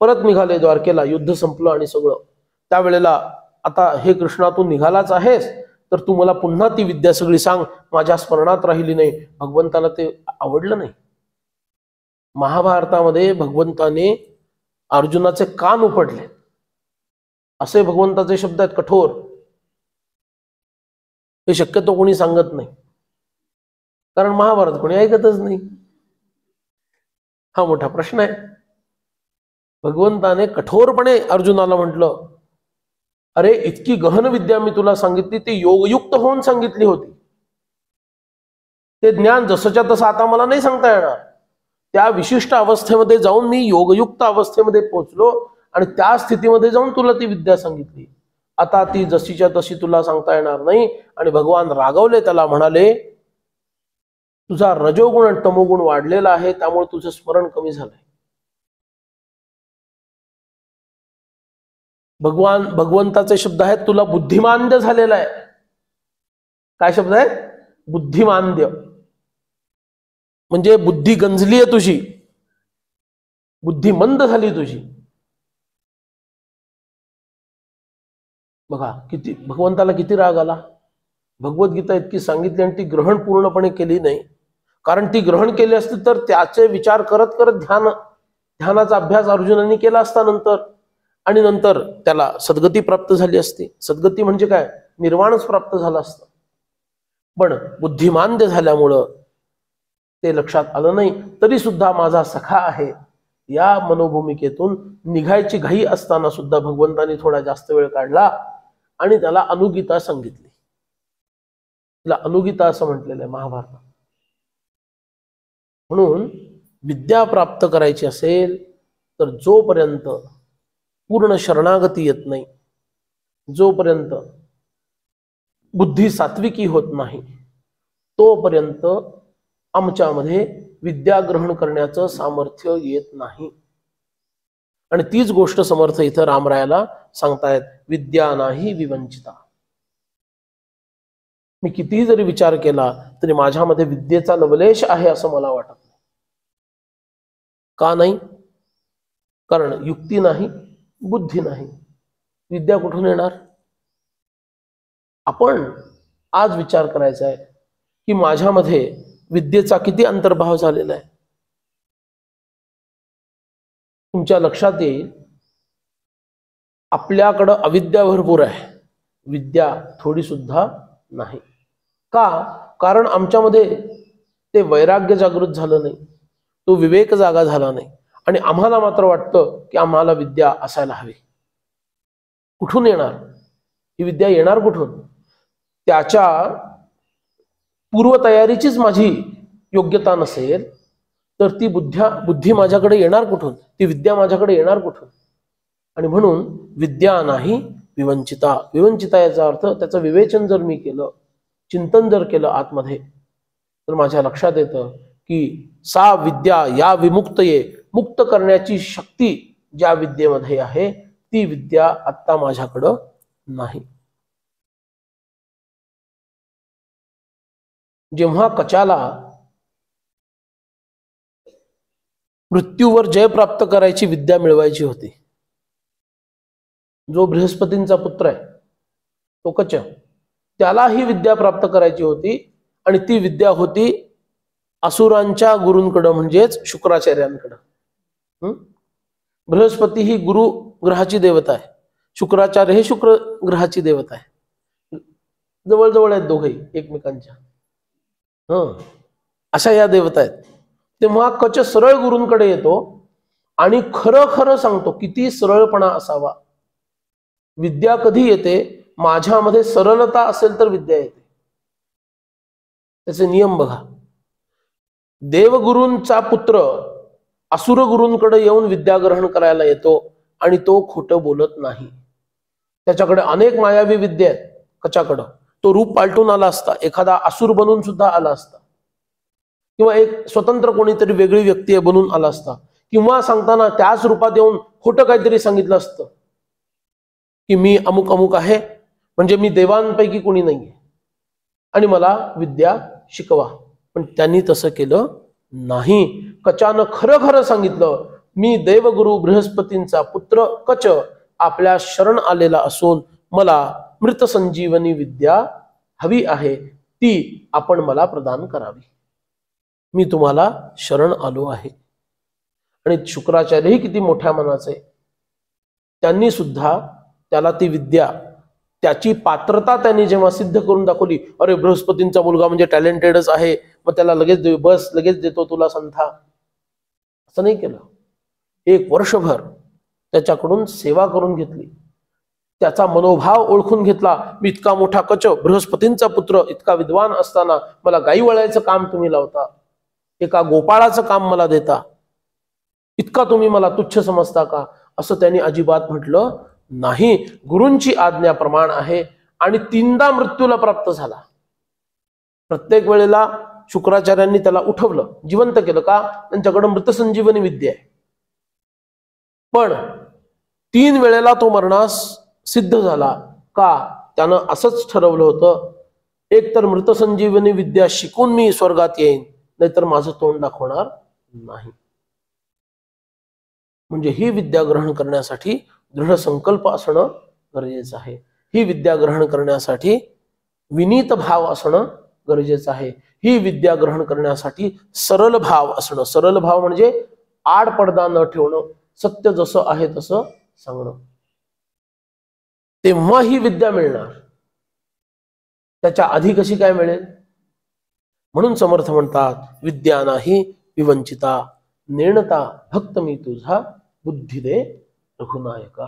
परत निघाले द्वारकेला युद्ध संपलं आणि सगळं त्यावेळेला आता हे कृष्णा तू निघालाच आहेस तर तू मला पुन्हा ती विद्या सगळी सांग माझ्या स्मरणात राहिली नाही. भगवंताला ते आवडलं नाही. महाभारतामध्ये भगवंताने अर्जुनाचे कान उपडले असे भगवंताचे शब्द आहेत कठोर. हे शक्यतो कोणी सांगत नाही. कारण महाभारत कोणी ऐकतच नाही. हा मोठा प्रश्न आहे. भगवंताने कठोरपणे अर्जुनाला म्हटलं अरे इतकी गहन विद्या मी तुला सांगितली ती योगयुक्त होऊन सांगितली होती. ते ज्ञान जसंच्या तसं आता मला नाही सांगता येणार. त्या विशिष्ट अवस्थेमध्ये जाऊन मी योगयुक्त अवस्थेमध्ये पोहोचलो आणि त्या स्थितीमध्ये जाऊन तुला ती विद्या सांगितली. आता ती जशीच्या तशी तुला सांगता येणार नाही. आणि भगवान रागवले त्याला म्हणाले तुझा रजोगुण आणि तमोगुण वाढलेला आहे त्यामुळे तुझं स्मरण कमी झालंय. भगवान भगवंताचे शब्द आहेत तुला बुद्धिमांद्य झालेला आहे. काय शब्द आहे? बुद्धिमांद्य. म्हणजे बुद्धी गंजली आहे तुझी. बुद्धी मंद झाली तुझी. बघा किती भगवंताला किती राग आला? भगवद्गीता इतकी सांगितली आणि ती ग्रहण पूर्णपणे केली नाही. कारण ती ग्रहण केली असती तर त्याचे विचार करत करत ध्यान ध्यानाचा अभ्यास अर्जुनांनी केला असता नंतर. आणि नंतर त्याला सद्गती प्राप्त झाली असती. सद्गती म्हणजे काय? निर्वाणच प्राप्त झालं असतं. पण बुद्धिमान्य झाल्यामुळं ते लक्षात आलं नाही. तरी सुद्धा माझा सखा आहे. या मनोभूमिकेतून निघायची घाई असताना सुद्धा भगवंतानी थोडा जास्त वेळ काढला. आणि त्याला अनुगीता सांगितली. तिला अनुगीता असं म्हटलेलं आहे महाभारतात. म्हणून विद्या प्राप्त करायची असेल तर जोपर्यंत पूर्ण शरणागती येत नाही जोपर्यंत बुद्धी सात्विकी होत नाही तोपर्यंत आमच्यामध्ये विद्या ग्रहण करण्याचं सामर्थ्य येत नाही. आणि तीच गोष्ट समर्थ इथं रामरायाला सांगतायत विद्या नाही विवंचिता. मी कितीही जरी विचार केला तरी माझ्यामध्ये विद्येचा लवलेश आहे असं मला वाटत नाही. का नाही? कारण युक्ती नाही बुद्धी नाही. विद्या कुठून येणार? आपण आज विचार करायचा आहे की माझ्यामध्ये विद्येचा किती अंतर्भाव झालेला आहे? तुमच्या लक्षात येईल आपल्याकडं अविद्या भरपूर आहे. विद्या थोडी सुद्धा नाही. का? कारण आमच्यामध्ये ते वैराग्य जागृत झालं नाही. तो विवेक जागा झाला नाही. आणि आम्हाला मात्र वाटतं की आम्हाला विद्या असायला हवी. कुठून येणार? ही विद्या येणार कुठून? त्याच्या पूर्वतयारीचीच माझी योग्यता नसेल तर ती बुद्ध्या बुद्धी माझ्याकडे येणार कुठून? ती विद्या माझ्याकडे येणार कुठून? आणि म्हणून विद्या नाही विवंचिता. विवंचिता याचा अर्थ त्याचं विवेचन जर मी केलं चिंतन जर केलं आतमध्ये तर माझ्या लक्षात येतं की सा विद्या या विमुक्तये. मुक्त करण्याची शक्ती ज्या विद्येमध्ये आहे ती विद्या आत्ता माझ्याकडं नाही. जेव्हा कचाला मृत्यूवर जय प्राप्त करायची विद्या मिळवायची होती. जो बृहस्पतींचा पुत्र आहे तो कच त्याला ही विद्या प्राप्त करायची होती आणि ती विद्या होती असुरांच्या गुरूंकडं म्हणजेच शुक्राचार्यांकडं. बृहस्पती ही गुरु ग्रहाची देवता आहे. शुक्राचार्य हे शुक्र ग्रहाची देवता आहे. जवळजवळ आहेत दोघेही एकमेकांच्या. हं? अशा या देवता आहेत. तेव्हा कच सरळ गुरूंकडे येतो आणि खरं खरं सांगतो किती सरळपणा असावा. विद्या कधी येते? माझ्यामध्ये सरलता असेल तर विद्या येते. त्याचे नियम बघा. देवगुरूंचा पुत्र असुर गुरूंकडे येऊन विद्या ग्रहण करायला येतो आणि तो खोटं बोलत नाही. त्याच्याकडे अनेक मायावी विद्या आहेत कच्याकडं तो रूप पालटून आला असता एखादा असुर बनून सुद्धा आला असता. किंवा एक स्वतंत्र कोणीतरी वेगळी व्यक्ती बनून आला असता. किंवा सांगताना त्याच रूपात येऊन खोटं काहीतरी सांगितलं असतं. की मी अमुक अमुक आहे म्हणजे मी देवांपैकी कोणी नाहीये. आणि मला विद्या शिकवा. पण त्यांनी तसं केलं नाही. कचानं खरं खरं सांगितलं मी देवगुरु बृहस्पतींचा पुत्र कच आपल्या शरण आलेला असून मला मृत संजीवनी विद्या हवी आहे ती आपण मला प्रदान करावी. मी तुम्हाला शरण आलो आहे. आणि शुक्राचार्यही किती मोठ्या मनाचे त्यांनी सुद्धा त्याला ती विद्या त्याची पात्रता त्यांनी जेव्हा सिद्ध करून दाखवली अरे बृहस्पतींचा मुलगा म्हणजे टॅलेंटेडच आहे मग त्याला लगेच दे बस लगेच देतो तुला संथा. असं नाही केलं. एक वर्षभर त्याच्याकडून सेवा करून घेतली. त्याचा मनोभाव ओळखून घेतला. मी इतका मोठा कच बृहस्पतींचा पुत्र इतका विद्वान असताना मला गाई वळायचं काम तुम्ही लावता. एका गोपाळाचं काम मला देता. इतका तुम्ही मला तुच्छ समजता का? असं त्यांनी अजिबात म्हटलं नाही. गुरूंची आज्ञा प्रमाण आहे आणि तीनदा मृत्यूला प्राप्त झाला. प्रत्येक वेळेला शुक्राचार्यांनी त्याला उठवलं. जिवंत केलं का? त्यांच्याकडं मृतसंजीवनी विद्या आहे. पण तीन वेळेला तो मरणास सिद्ध झाला का? त्यानं असंच ठरवलं होतं. एक तर मृतसंजीवनी विद्या शिकून मी स्वर्गात येईन. नाहीतर माझं तोंड दाखवणार नाही. म्हणजे ही विद्या ग्रहण करण्यासाठी दृढ संकल्प असणं गरजेचं आहे. ही विद्या ग्रहण करण्यासाठी विनीत भाव असणं गरजेचं आहे. ही विद्या ग्रहण करण्यासाठी सरल भाव असणं. सरल भाव म्हणजे आड पडदा न ठेवणं सत्य जसं आहे तसं सांगणं. तेव्हा ही विद्या मिळणार. त्याच्या आधी कशी काय मिळेल? म्हणून समर्थ म्हणतात विद्या नाही विवंचिता नेणता भक्त मी तुझा बुद्धी दे रघुनायका.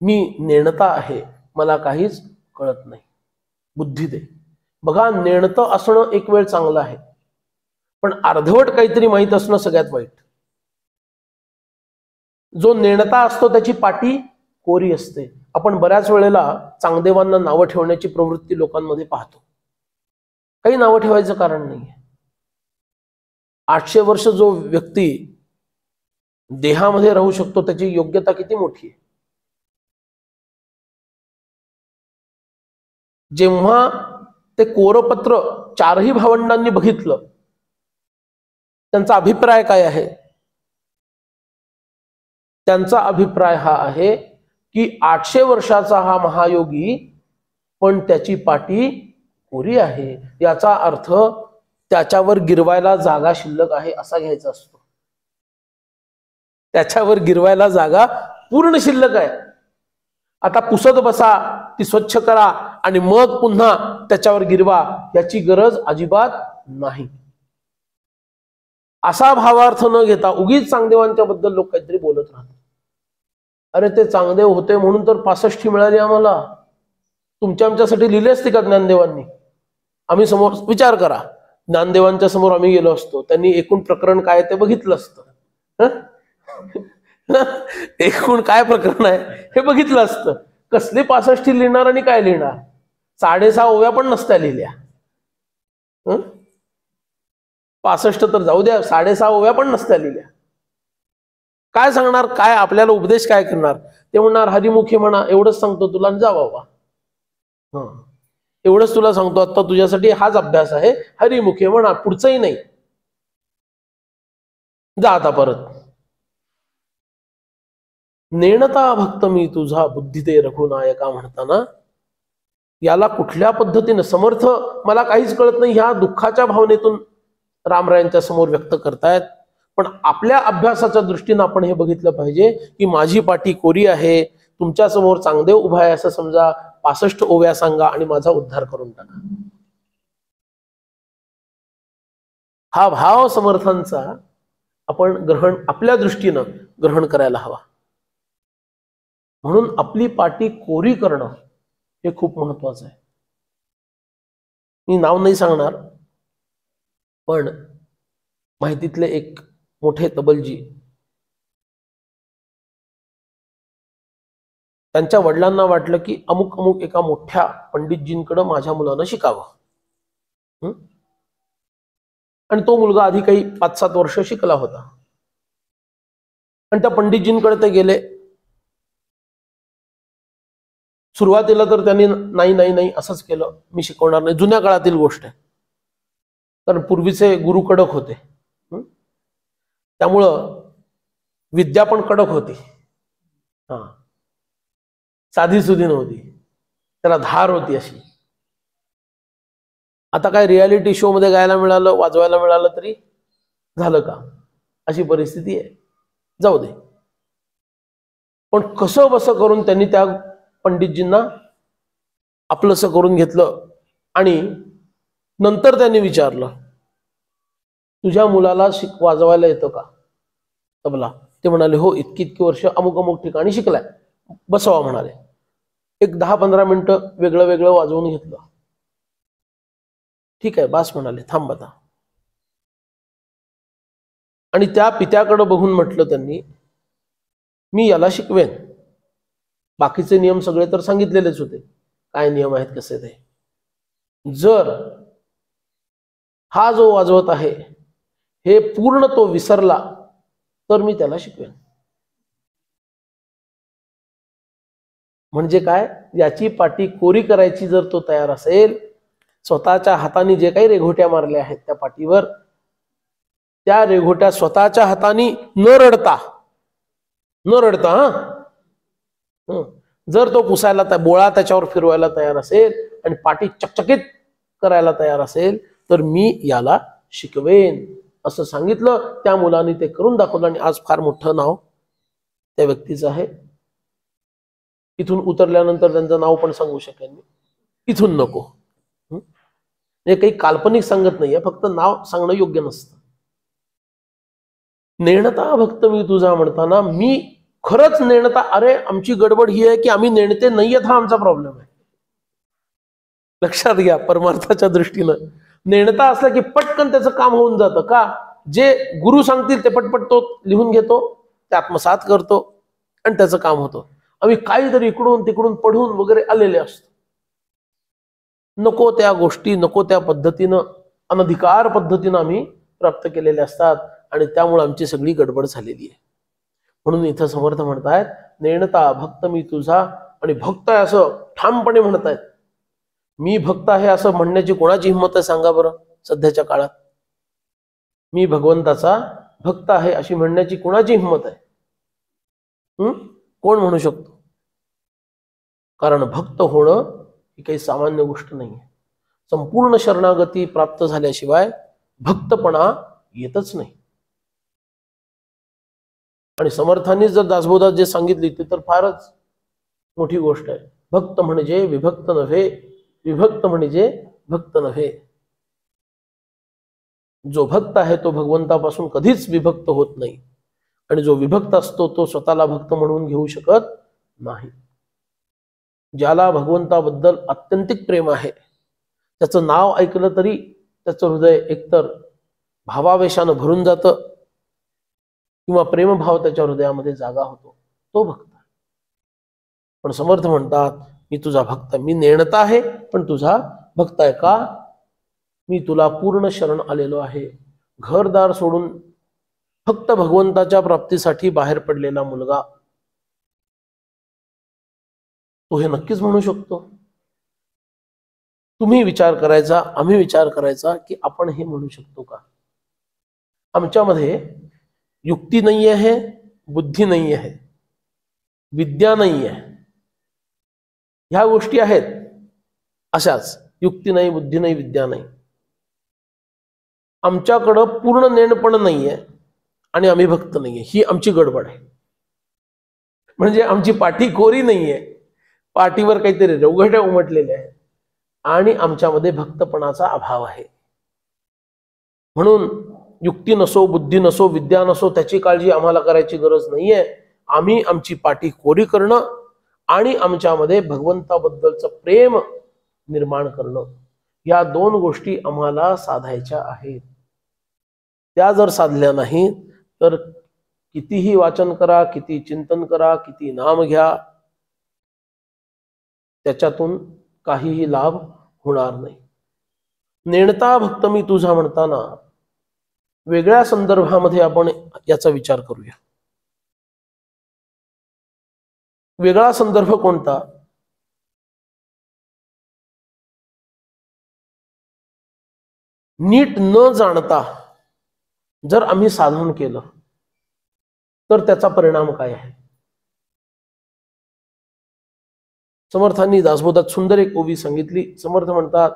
मी नेणता आहे मला काहीच कळत नाही. बुद्धी दे. बघा नेणतं असणं एक वेळ चांगलं आहे. पण अर्धवट काहीतरी माहीत असणं सगळ्यात वाईट. जो नेणता असतो त्याची पाठी कोरी असते. आपण बऱ्याच वेळेला चांगदेवांना नावं ठेवण्याची प्रवृत्ती लोकांमध्ये पाहतो. काही नावं ठेवायचं कारण नाहीये. आठशे वर्ष जो व्यक्ती देहामध्ये राहू शकतो त्याची योग्यता किती मोठी आहे? जेव्हा ते कोरपत्र चारही भावंडांनी बघितलं त्यांचा अभिप्राय काय आहे? त्यांचा अभिप्राय हा आहे की आठशे वर्षाचा हा महायोगी पण त्याची पाठी कोरी आहे. याचा अर्थ त्याच्यावर गिरवायला जागा शिल्लक आहे असा घ्यायचा असतो. त्याच्यावर गिरवायला जागा पूर्ण शिल्लक आहे. आता पुसत बसा ती स्वच्छ करा आणि मग पुन्हा त्याच्यावर गिरवा याची गरज अजिबात नाही. असा भावार्थ न घेता उगीच चांगदेवांच्या बद्दल लोक काहीतरी बोलत राहतात. अरे ते चांगदेव होते म्हणून तर पासष्टी मिळाली आम्हाला. तुमच्या आमच्यासाठी लिहिले असते का ज्ञानदेवांनी? आम्ही समोर विचार करा. ज्ञानदेवांच्या समोर आम्ही गेलो असतो. त्यांनी एकूण प्रकरण काय ते बघितलं असतं. एकूण काय प्रकरण आहे हे बघितलं असतं. कसले पासष्टी लिहिणार आणि काय लिहिणार? साडेसहा ओव्या पण नसत्या लिहिल्या. पासष्ट तर जाऊ द्या साडेसहा ओव्या पण नसत्या लिहिल्या. काय सांगणार? काय? आपल्याला उपदेश काय करणार? ते म्हणणार हरिमुखी म्हणा एवढंच सांगतो तुला जा बाबा. हा. एवढंच तुला सांगतो. आता तुझ्यासाठी हाच अभ्यास आहे. हरिमुखी म्हणा पुढचंही नाही. जा आता परत. नेणता भक्त मी तुझा बुद्धी ते रघुनायका म्हणताना याला कुठल्या पद्धतीनं समर्थ? मला काहीच कळत नाही. ह्या दुःखाच्या भावनेतून रामरायांच्या समोर व्यक्त करतायत. पण आपल्या अभ्यासाच्या दृष्टीनं आपण हे बघितलं पाहिजे की माझी पाठी कोरी आहे तुमच्यासमोर चांगदेव उभा आहे असं समजा पासष्ट ओव्या सांगा आणि माझा उद्धार करून टाका. हा भाव समर्थांचा आपण ग्रहण आपल्या दृष्टीनं ग्रहण करायला हवा. म्हणून आपली पाठी कोरी करणं हे खूप महत्वाचं आहे. मी नाव नाही सांगणार पण माहितीतले एक मोठे तबलजी. त्यांच्या वडिलांना वाटलं की अमुक अमुक एका मोठ्या पंडितजींकडं माझ्या मुलानं शिकावं. आणि तो मुलगा आधी काही पाच सात वर्ष शिकला होता. आणि त्या पंडितजींकडे ते गेले. सुरुवातीला तर त्यांनी नाही नाही नाही असंच केलं. मी शिकवणार नाही. जुन्या काळातील गोष्ट आहे. कारण पूर्वीचे गुरु कडक होते. त्यामुळं विद्या पण कडक होती. हा. साधी सुधी नव्हती. त्याला धार होती अशी. आता काय रियालिटी शो मध्ये गायला मिळालं वाजवायला मिळालं तरी झालं का? अशी परिस्थिती आहे. जाऊ दे. पण कसं बसं करून त्यांनी त्या पंडितजींना आपलंसं करून घेतलं आणि नंतर त्यांनी विचारलं तुझ्या मुलाला शिक वाजवायला येतं का? तबला. ते म्हणाले हो इतकी इतकी वर्ष अमुक अमुक ठिकाणी शिकलाय. बसवा म्हणाले. एक दहा पंधरा मिनिटं वेगळं वेगळं वाजवून घेतलं. ठीक आहे बास म्हणाले थांब आता. आणि त्या पित्याकडं बघून म्हटलं त्यांनी मी याला शिकवेन. बाकीचे नियम सगळे तर सांगितलेलेच होते. काय नियम आहेत कसे ते? जर हा जो वाजवत आहे हे पूर्ण तो विसरला तर मी त्याला शिकवेन. म्हणजे काय? याची पाठी कोरी करायची जर तो तयार असेल स्वतःच्या हाताने जे काही रेघोट्या मारल्या आहेत त्या पाठीवर त्या रेघोट्या स्वतःच्या हाताने न रडता न रडता हा? जर तो पुसायला त्या बोळा त्याच्यावर फिरवायला तयार असेल आणि पाठी चकचकीत करायला तयार असेल तर मी याला शिकवेन. असं सांगितलं. त्या मुलाने ते करून दाखवलं आणि आज फार मोठं नाव त्या व्यक्तीचं आहे. इथून उतरल्यानंतर त्यांचं नाव पण सांगू शकेन मी. इथून नको. म्हणजे काही काल्पनिक सांगत नाहीये फक्त नाव सांगणं योग्य नसतं. नेणता भक्त मी तुझा म्हणताना मी खरंच नेणता अरे आमची गडबड ही आहे की आम्ही नेणते नाहीयेत हा आमचा प्रॉब्लेम आहे. लक्षात घ्या परमार्थाच्या दृष्टीनं. नेणता असला की पटकन त्याचं काम होऊन जातं. का? जे गुरु सांगतील ते पटपट तो लिहून घेतो ते आत्मसात करतो आणि त्याचं काम होतं. आम्ही काहीतरी इकडून तिकडून पढून वगैरे आलेले असतो. नको त्या गोष्टी नको त्या पद्धतीनं अनधिकार पद्धतीनं आम्ही प्राप्त केलेले असतात आणि त्यामुळे आमची सगळी गडबड झालेली आहे. म्हणून इथं समर्थ म्हणतायत नेणता भक्त मी तुझा आणि भक्त आहे असं ठामपणे म्हणतायत. मी भक्त आहे असं म्हणण्याची कोणाची हिंमत आहे सांगा बरं सध्याच्या काळात? मी भगवंताचा भक्त आहे अशी म्हणण्याची कोणाची हिंमत आहे? कोण म्हणू शकतो? कारण भक्त होणं ही काही सामान्य गोष्ट नाही आहे संपूर्ण शरणागती प्राप्त झाल्याशिवाय भक्तपणा येतच नाही. आणि समर्थांनी जर दासबोधात जे सांगितली ते तर फारच मोठी गोष्ट आहे. भक्त म्हणजे विभक्त नव्हे विभक्त म्हणजे भक्त नव्हे. जो भक्त आहे तो भगवंतापासून कधीच विभक्त होत नाही. आणि जो विभक्त असतो तो स्वतःला भक्त म्हणून घेऊ शकत नाही. ज्याला भगवंताबद्दल अत्यंतिक प्रेम आहे त्याचं नाव ऐकलं तरी त्याचं हृदय एकतर भावावेशानं भरून जातं किंवा प्रेमभाव त्याच्या हृदयामध्ये जागा होतो. तो भक्त पण समर्थ म्हणतात मी तुझा भक्त मी नेणता आहे पण तुझा भक्त आहे का? मी तुला पूर्ण शरण आलेलो आहे. घरदार सोडून फक्त भगवंताच्या प्राप्तीसाठी बाहेर पडलेला मुलगा तो हे नक्कीच म्हणू शकतो. तुम्ही विचार करायचा आम्ही विचार करायचा की आपण हे म्हणू शकतो का? आमच्यामध्ये युक्ती नाही आहे बुद्धी नाही आहे विद्या नाही आहे ह्या गोष्टी आहेत. अशाच. युक्ती नाही बुद्धी नाही विद्या नाही. आमच्याकडं पूर्ण नेणपण नाहीये आणि आम्ही भक्त नाहीये. ही आमची गडबड आहे. म्हणजे आमची पाठी कोरी नाहीये. पाठीवर काहीतरी रवघट्या उमटलेल्या आहेत आणि आमच्यामध्ये भक्तपणाचा अभाव आहे. म्हणून युक्ती नसो बुद्धी नसो विद्या नसो त्याची काळजी आम्हाला करायची गरज नाहीये. आम्ही आमची पाठी कोरी करणं आणि आमच्यामध्ये भगवंताबद्दलचं प्रेम निर्माण करणं या दोन गोष्टी आम्हाला साधायच्या आहेत. त्या जर साधल्या नाहीत तर कितीही वाचन करा किती चिंतन करा किती नाम घ्या त्याच्यातून काहीही लाभ होणार नाही. नेणता भक्त मी तुझा म्हणताना वेगळ्या संदर्भामध्ये आपण याचा विचार करूया. वेगळा संदर्भ कोणता? नीट न जाणता जर आम्ही साधन केलं तर त्याचा परिणाम काय आहे? समर्थांनी दासबोधात सुंदर एक ओवी सांगितली. समर्थ म्हणतात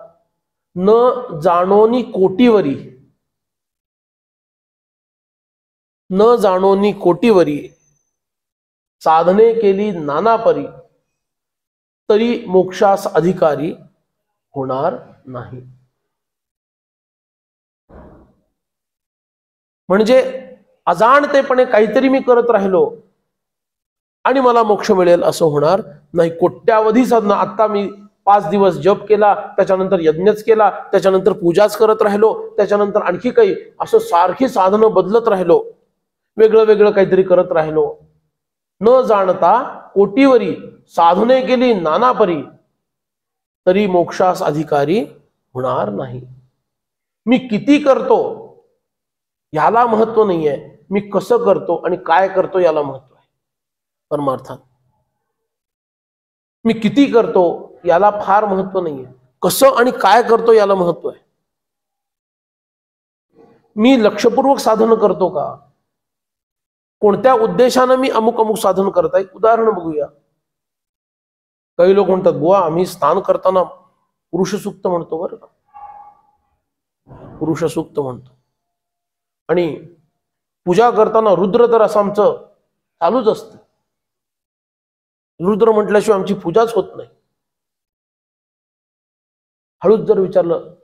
न जाणोनी कोटीवरी. न जाणोनी कोटीवरी साधने केली नानापरी तरी मोक्षास अधिकारी होणार नाही. म्हणजे अजाणतेपणे काहीतरी मी करत राहिलो आणि मला मोक्ष मिळेल असं होणार नाही. कोट्यावधी साधना. आत्ता मी पाच दिवस जप केला त्याच्यानंतर यज्ञच केला त्याच्यानंतर पूजाच करत राहिलो त्याच्यानंतर आणखी काही असं सारखी साधनं बदलत राहिलो. वेगळं वेगळं काहीतरी करत राहिलो. न जाणता कोटीवरी साधने केली नानापरी. तरी मोक्षास अधिकारी होणार नाही. मी किती करतो? याला महत्त्व नाहीये. मी कसं करतो आणि काय करतो याला महत्त्व आहे. परमार्थात. मी किती करतो याला फार महत्त्व नाहीये. कसं आणि काय करतो याला महत्त्व आहे. मी लक्षपूर्वक साधन करतो का? कोणत्या उद्देशानं मी अमुक अमुक साधन करत आहे उदाहरण बघूया. काही लोक म्हणतात बुवा आम्ही स्नान करताना पुरुष सुक्त म्हणतो बरं का? पुरुष सुक्त म्हणतो. आणि पूजा करताना रुद्र तर असं आमचं चालूच असतं. रुद्र म्हटल्याशिवाय आमची पूजाच होत नाही. हळूच जर विचारलं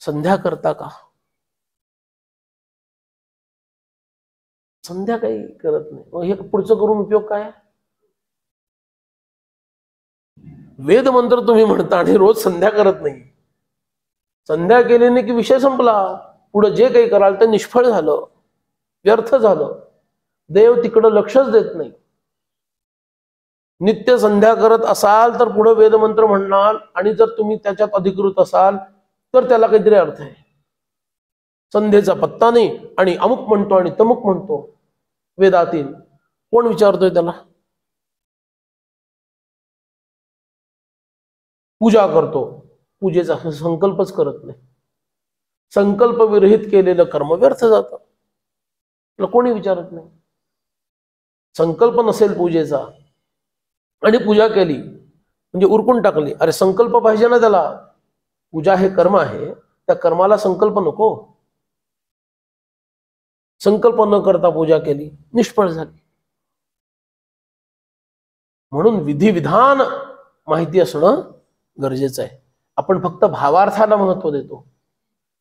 संध्या करता का? संध्या काही करत नाही. मग हे पुढचं करून उपयोग काय? वेद मंत्र तुम्ही म्हणता आणि रोज संध्या करत नाही. संध्या केल्याने की विषय संपला. पुढे जे काही कराल ते निष्फळ झालं. व्यर्थ झालं. देव तिकडं लक्षच देत नाही. नित्य संध्या करत असाल तर पुढे वेदमंत्र म्हणणार आणि जर तुम्ही त्याच्यात अधिकृत असाल तर त्याला काहीतरी अर्थ आहे. संध्येचा पत्ता नाही आणि अमुक म्हणतो आणि तमुक म्हणतो. वेदातील कोण विचारतोय त्याला? पूजा करतो. पूजेचा संकल्पच करत नाही. संकल्प विरहित केलेलं कर्म व्यर्थ जातं. त्याला कोणी विचारत नाही. संकल्प नसेल पूजेचा. आणि पूजा केली म्हणजे उरकून टाकली. अरे संकल्प पाहिजे ना त्याला. पूजा हे कर्म आहे. त्या कर्माला संकल्प नको. संकल्प न करता पूजा केली निष्फळ झाली. म्हणून विधिविधान माहिती असणं गरजेचं आहे. आपण फक्त भावार्थाला महत्त्व देतो.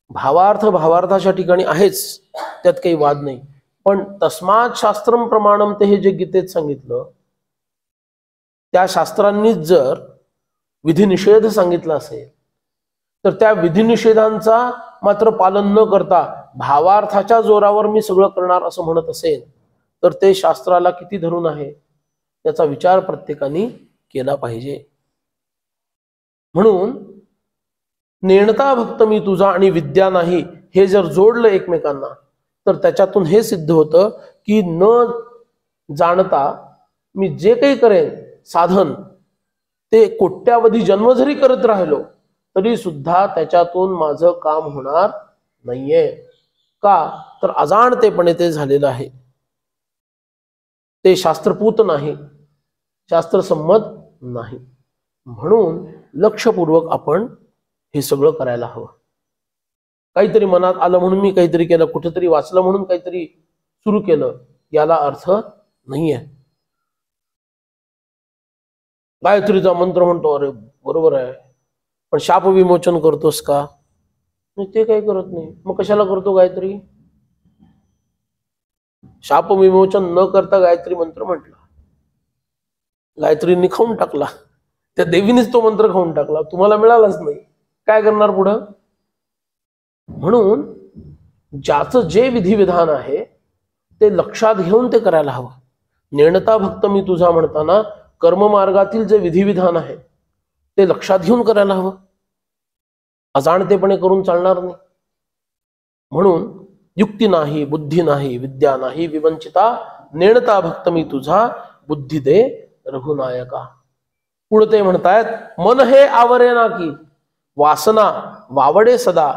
भावार्थ भावार्थाच्या ठिकाणी आहेच त्यात काही वाद नाही. पण तस्मात शास्त्रम प्रमाणम ते हे जे गीतेत सांगितलं त्या शास्त्रांनीच जर विधिनिषेध सांगितला असेल तर त्या विधिनिषेधांचा मात्र पालन न करता भावार्थाच्या जोरावर मी सगळं करणार असं म्हणत असेल तर ते शास्त्राला किती धरून आहे? याचा विचार प्रत्येकाने केला पाहिजे. म्हणून नेणता भक्त मी तुझा आणि विद्या नाही हे जर जोडलं एकमेकांना तर त्याच्यातून हे सिद्ध होतं की न जाणता मी जे काही करेन साधन ते कोट्यावधी जन्म जरी करत राहिलो तरी सुद्धा त्याच्यातून माझं काम होणार नाहीये. का? तर अजाणतेपणे ते झालेलं आहे. ते शास्त्रपूत नाही. शास्त्रसंमत नाही. म्हणून लक्षपूर्वक आपण हे सगळं करायला हवं. काहीतरी मनात आलं म्हणून मी काहीतरी केलं कुठेतरी वाचलं म्हणून काहीतरी सुरू केलं याला अर्थ नाहीये. गायत्रीचा मंत्र म्हणतो अरे बरोबर आहे. पण शाप विमोचन करतोस का? ते काही करत नाही. मग कशाला करतो गायत्री? शाप विमोचन न करता गायत्री मंत्र म्हटला. गायत्रींनी खाऊन टाकला. त्या देवीनेच तो मंत्र खाऊन टाकला. तुम्हाला मिळालाच नाही. काय करणार पुढं? म्हणून ज्याचं जे विधिविधान आहे ते लक्षात घेऊन ते करायला हवं. नेणता भक्त मी तुझा म्हणताना कर्ममार्गातील जे विधिविधान आहे ते लक्षात घेऊन करायला हवं. अजाणतेपणे करून चालणार नाही. म्हणून युक्ती नाही बुद्धी नाही विद्या नाही विवंचिता नेणता भक्त मी तुझा बुद्धी दे रघुनायका पुढे ते म्हणतायत मन हे आवरे ना की वासना वावडे सदा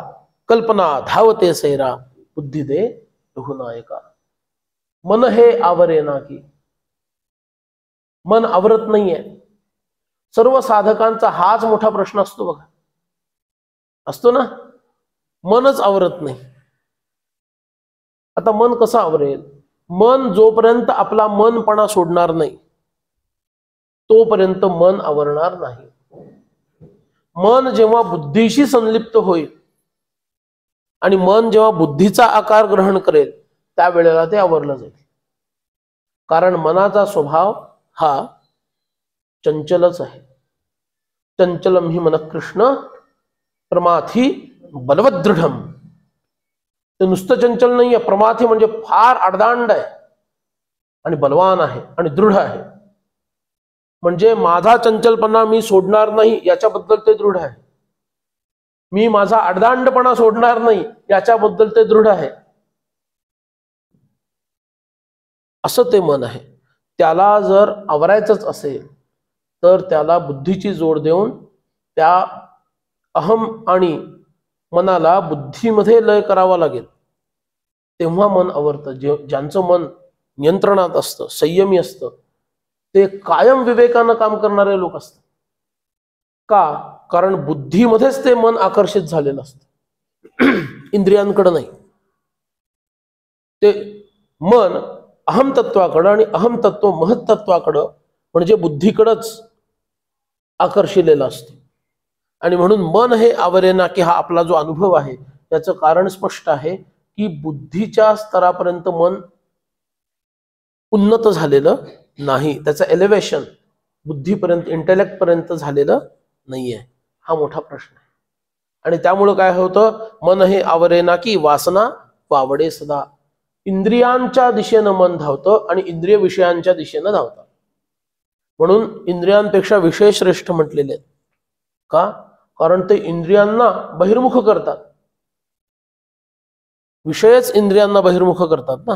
कल्पना धावते सैरा बुद्धी दे रघुनायका मन हे आवरे ना की मन आवरत नाहीये. सर्व साधकांचा हाच मोठा प्रश्न असतो बघा. असतो ना? मनच आवरत नाही. आता मन कसं आवरेल? मन जोपर्यंत आपला मनपणा सोडणार नाही तोपर्यंत मन आवरणार नाही. मन जेव्हा बुद्धीशी संलिप्त होईल आणि मन जेव्हा बुद्धीचा आकार ग्रहण करेल त्यावेळेला ते आवरलं जाईल. कारण मनाचा स्वभाव हा चंचलच आहे. चंचलम ही मन कृष्ण प्रमाथी बलवदृढम. ते नुसतं चंचल नाहीये. प्रमाथी म्हणजे फार अडदांड आहे. आणि बलवान आहे. आणि दृढ आहे. म्हणजे माझा चंचलपणा मी सोडणार नाही याच्याबद्दल ते दृढ आहे. मी माझा अडदांडपणा सोडणार नाही याच्याबद्दल ते दृढ आहे. असं ते मन आहे. त्याला जर आवरायचंच असेल तर त्याला बुद्धीची जोड देऊन त्या अहम आणि मनाला बुद्धीमध्ये लय करावा लागेल. तेव्हा मन आवरतं. जे ज्यांचं मन नियंत्रणात असतं संयमी असतं ते कायम विवेकानं काम करणारे लोक असतात. का? कारण बुद्धीमध्येच ते मन आकर्षित झालेलं असतं. इंद्रियांकडं नाही. ते मन अहम तत्वाकडं आणि अहम तत्व महत्त्वाकडं म्हणजे बुद्धीकडंच आकर्षिलेलं असतं. आणि म्हणून मन हे आवरेना की हा आपला जो अनुभव आहे त्याचं कारण स्पष्ट आहे की बुद्धीच्या स्तरापर्यंत मन उन्नत झालेलं नाही. त्याचं एलिव्हेशन बुद्धीपर्यंत इंटेलेक्ट पर्यंत झालेलं नाहीये. हा मोठा प्रश्न आहे. आणि त्यामुळं काय होतं? मन हे आवरेना की वासना वावडे सदा. इंद्रियांच्या दिशेनं मन धावतं आणि इंद्रिय विषयांच्या दिशेनं धावतं. म्हणून इंद्रियांपेक्षा विषय श्रेष्ठ म्हटलेले आहेत. का? कारण ते इंद्रियांना बहिर्मुख करतात. विषयच इंद्रियांना बहिर्मुख करतात ना.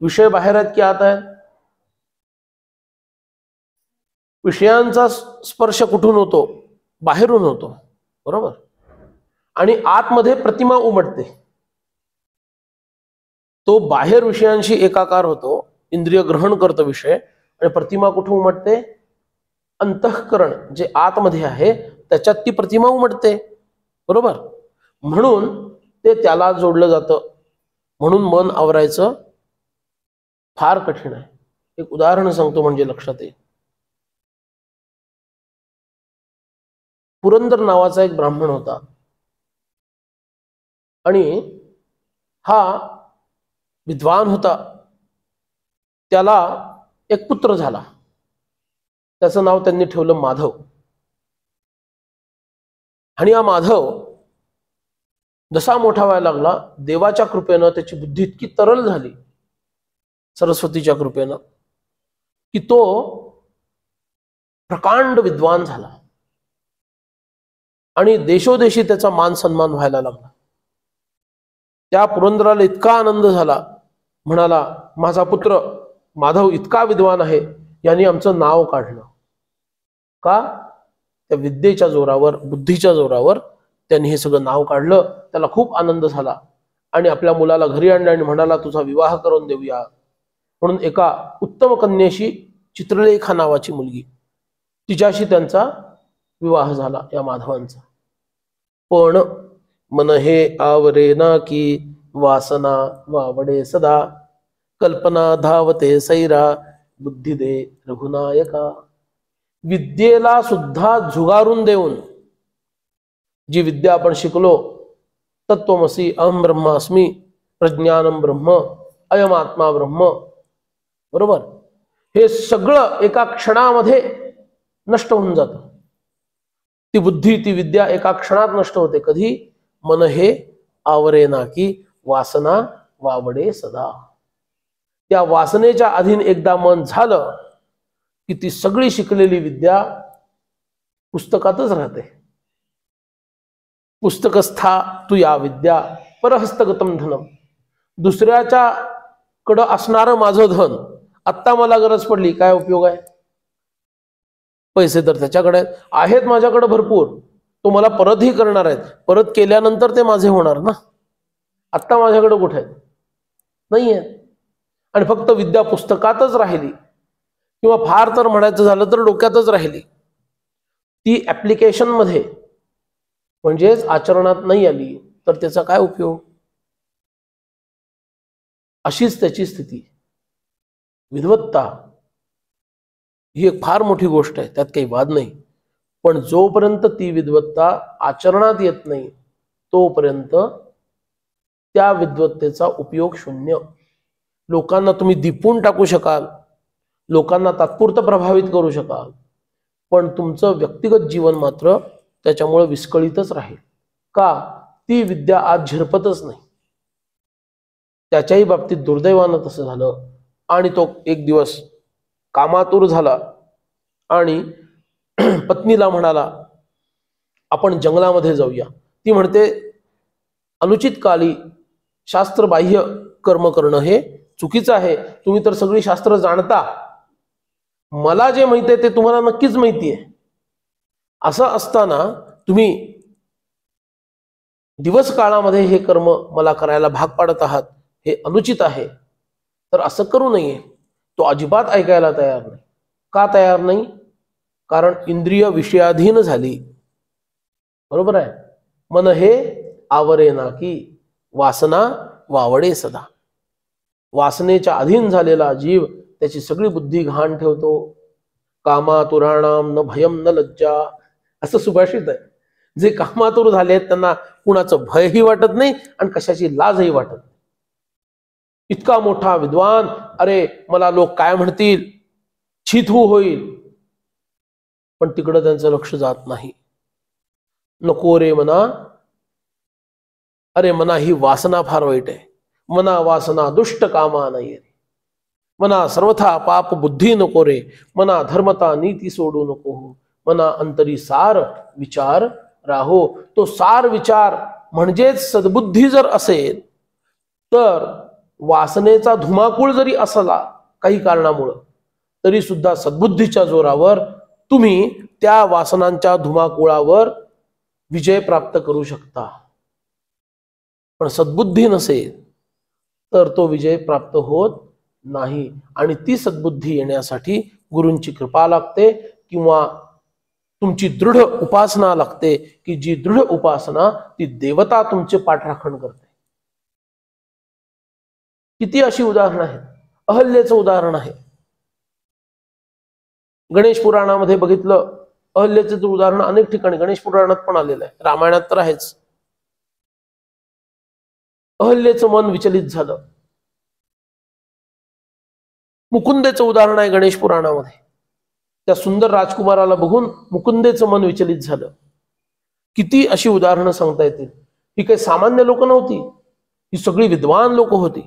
विषय बाहेर आहेत की आत आहेत? विषयांचा स्पर्श कुठून होतो? बाहेरून होतो. बरोबर? आणि आतमध्ये प्रतिमा उमटते. तो बाहेर विषयांशी एकाकार होतो इंद्रिय ग्रहण करतो विषय आणि प्रतिमा कुठून उमटते? अंतःकरण जे आतमध्ये आहे त्याच्यात ती प्रतिमा उमटते. बरोबर? म्हणून ते त्याला जोडलं जातं. म्हणून मन आवरायचं फार कठीण आहे. एक उदाहरण सांगतो म्हणजे लक्षात येईल. पुरंदर नावाचा एक ब्राह्मण होता. आणि हा विद्वान होता. त्याला एक पुत्र झाला. त्याचं नाव त्यांनी ठेवलं माधव. आणि हा माधव जसा मोठा व्हायला लागला देवाच्या कृपेनं त्याची बुद्धी इतकी तरल झाली सरस्वतीच्या कृपेनं की तो प्रकांड विद्वान झाला. आणि देशोदेशी त्याचा मान सन्मान व्हायला लागला. त्या पुरंदराला इतका आनंद झाला म्हणाला माझा पुत्र माधव इतका विद्वान आहे यांनी आमचं नाव काढलं. का? त्या विद्येच्या जोरावर बुद्धीच्या जोरावर त्यांनी हे सगळं नाव काढलं. त्याला खूप आनंद झाला. आणि आपल्या मुलाला घरी आणलं आणि म्हणाला तुझा विवाह करून देऊया. म्हणून एका उत्तम कन्येशी चित्रलेखा नावाची मुलगी तिच्याशी त्यांचा विवाह झाला या माधवांचा. पण मन हे आवरे ना की वासना वावडे सदा कल्पना धावते सैरा बुद्धी दे रघुनायका. विद्येला सुद्धा झुगारून देऊन जी विद्या आपण शिकलो तत्वमसी अहम ब्रह्मास्मी प्रज्ञानम ब्रह्म अयम आत्मा ब्रह्म बरोबर? हे सगळं एका क्षणामध्ये नष्ट होऊन जातं. ती बुद्धी ती विद्या एका क्षणात नष्ट होते. कधी? मन हे आवरे ना की वासना वावडे सदा. त्या वासनेच्या अधीन एकदा मन झालं की ती सगळी शिकलेली विद्या पुस्तकातच राहते. पुस्तकस्था तू या विद्या परहस्तगतम धनम. दुसऱ्याच्या कडं असणारं माझं धन आत्ता मला गरज पडली काय उपयोग आहे? पैसे तर त्याच्याकडे आहेत. माझ्याकडे भरपूर. तो मला परतही करणार आहेत. परत केल्यानंतर ते माझे होणार ना? आत्ता माझ्याकडे कुठे आहेत? नाही आहेत आणि फक्त विद्या पुस्तकातच राहिली. किंवा फार तर म्हणायचं झालं तर डोक्यातच राहिली. ती ऍप्लिकेशनमध्ये म्हणजेच आचरणात नाही आली तर त्याचा काय उपयोग? अशीच त्याची स्थिती. विद्वत्ता ही एक फार मोठी गोष्ट आहे त्यात काही वाद नाही. पण जोपर्यंत ती विद्वत्ता आचरणात येत नाही तोपर्यंत त्या विद्वत्तेचा उपयोग शून्य. लोकांना तुम्ही दिपून टाकू शकाल. लोकांना तात्पुरतं प्रभावित करू शकाल. पण तुमचं व्यक्तिगत जीवन मात्र त्याच्यामुळे विस्कळीतच राहील. का? ती विद्या आज झिरपतच नाही. त्याच्याही बाबतीत दुर्दैवानं तसं झालं आणि तो एक दिवस कामातूर झाला आणि पत्नीला म्हणाला आपण जंगलामध्ये जाऊया. ती म्हणते अनुचित काली शास्त्रबाह्य कर्म करणं हे चुकीचं आहे. तुम्ही तर सगळी शास्त्र जाणता. मला जे माहिती आहे ते तुम्हाला नक्कीच माहिती आहे. असं असताना तुम्ही दिवस काळामध्ये हे कर्म मला करायला भाग पाडत आहात हे अनुचित आहे. तर असं करू नये. तो अजिबात ऐकायला तयार नाही. का तयार नाही? कारण इंद्रिय विषयाधीन झाली. बरोबर आहे? मन हे आवरे ना की वासना वावडे सदा. वासनेच्या अधीन झालेला जीव त्याची सगळी बुद्धी घाण ठेवतो. कामातुराणाम न भयम न लज्जा. असं सुभाषित आहे. जे कामातुर झाले आहेत त्यांना कुणाचं भयही वाटत नाही आणि कशाची लाजही वाटत नाही. इतका मोठा विद्वान अरे मला लोक काय म्हणतील? छिथू होईल. पण तिकडं त्यांचं लक्ष जात नाही. नको रे मना. अरे मना ही वासना फार वाईट आहे. मना वासना दुष्ट कामा नाही रे मना सर्वथा पाप बुद्धी नको रे मना धर्मता नीती सोडू नको हो मना अंतरी सार विचार राहो. तो सार विचार म्हणजेच सद्बुद्धी जर असेल तर वासनेचा धुमाकूळ जरी असला काही कारणामुळं तरी सुद्धा सद्बुद्धीच्या जोरावर तुम्ही त्या वासनांच्या धुमाकुळावर विजय प्राप्त करू शकता. पण सद्बुद्धी नसेल तर तो विजय प्राप्त होत नाही. आणि ती सद्बुद्धी येण्यासाठी गुरूंची कृपा लागते किंवा तुमची दृढ उपासना लागते की जी दृढ उपासना ती देवता तुमचे पाठराखण करते. किती अशी उदाहरणं आहेत. अहल्येचं उदाहरण आहे. गणेश पुराणामध्ये बघितलं अहल्येचं उदाहरण अनेक ठिकाणी गणेश पुराणात पण आलेलं आहे. रामायणात तर आहेच. अहल्येचं मन विचलित झालं. मुकुंदेचं उदाहरण आहे गणेश पुराणामध्ये. त्या सुंदर राजकुमाराला बघून मुकुंदेचं मन विचलित झालं. किती अशी उदाहरणं सांगता येतील. ही काही सामान्य लोक नव्हती. ही सगळी विद्वान लोक होती.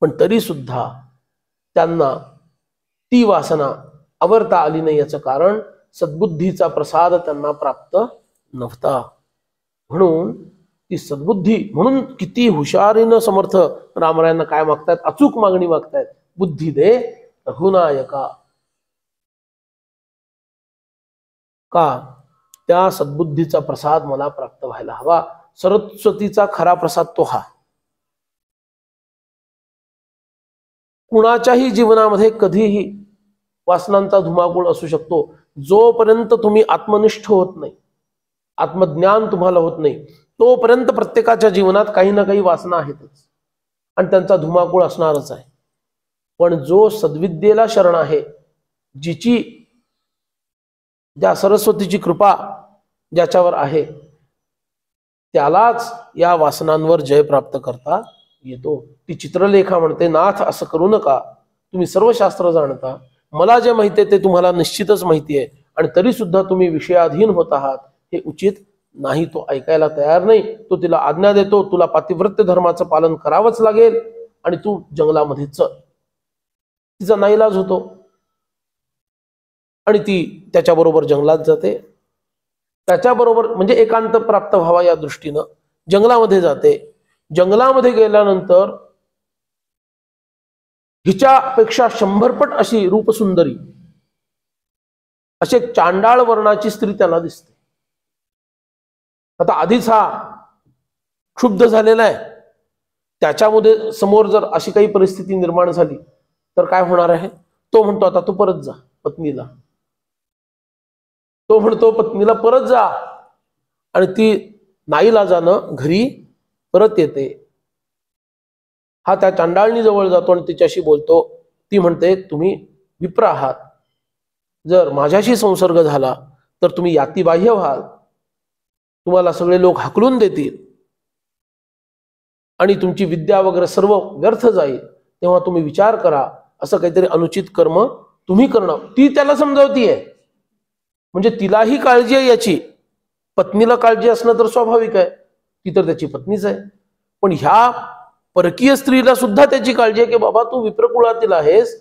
पण तरी सुद्धा त्यांना ती वासना आवरता आली नाही याचं कारण सद्बुद्धीचा प्रसाद त्यांना प्राप्त नव्हता. म्हणून ती सद्बुद्धी म्हणून किती हुशारीनं समर्थ रामरायांना काय मागतायत अचूक मागणी मागतायत. बुद्धी दे रघुनायका का त्या सद्बुद्धीचा प्रसाद मला प्राप्त व्हायला हवा सरस्वतीचा खरा प्रसाद तो हा कुणाच्याही जीवनामध्ये कधीही वासनांचा धुमाकूळ असू शकतो जोपर्यंत तुम्ही आत्मनिष्ठ होत नाही आत्मज्ञान तुम्हाला होत नाही तोपर्यंत प्रत्येकाच्या जीवनात काही ना काही वासना आहेतच आणि त्यांचा धुमाकूळ असणारच आहे पण जो सद्विद्येला शरण आहे जिची ज्या सरस्वतीची कृपा ज्याच्यावर आहे त्यालाच या वासनांवर जय प्राप्त करता येतो. ती चित्रलेखा म्हणते नाथ असं करू नका. तुम्ही सर्व शास्त्र जाणता. मला जे माहिती आहे ते तुम्हाला निश्चितच माहिती आहे. आणि तरी सुद्धा तुम्ही विषयाधीन होत आहात. हे उचित नाही. तो ऐकायला तयार नाही. तो तिला आज्ञा देतो. तुला पातिव्रत्य धर्माचं पालन करावंच लागेल. आणि तू जंगलामध्ये चल. तिचा नाईलाज होतो. आणि ती त्याच्याबरोबर जंगलात जाते. त्याच्याबरोबर म्हणजे एकांत प्राप्त व्हावा या दृष्टीनं जंगलामध्ये जाते. जंगलामध्ये गेल्यानंतर हिच्यापेक्षा शंभरपट अशी रूपसुंदरी असे चांडाळ वर्णाची स्त्री त्याला दिसते. आता आधीच हा क्षुब्ध झालेला आहे. त्याच्यामध्ये समोर जर अशी काही परिस्थिती निर्माण झाली तर काय होणार आहे? तो म्हणतो आता तू परत जा पत्नीला. तो म्हणतो पत्नीला परत जा. आणि ती नाईला जाणं घरी परत येते. हा त्या चांडाळणी जवळ जातो आणि तिच्याशी बोलतो. ती म्हणते तुम्ही विप्र आहात. जर माझ्याशी संसर्ग झाला तर तुम्ही यातीबाह्य व्हाल. तुम्हाला सगळे लोक हाकलून देतील. आणि तुमची विद्या वगैरे सर्व व्यर्थ जाईल. तेव्हा तुम्ही विचार करा. असं काहीतरी अनुचित कर्म तुम्ही करणं ती त्याला समजावतीये. म्हणजे तिलाही काळजी आहे याची. पत्नीला काळजी असणं तर स्वाभाविक आहे. ती तर त्याची पत्नीच आहे. पण ह्या परकीय स्त्रीला सुद्धा त्याची काळजी आहे की बाबा तू विप्रकुळातील आहेस.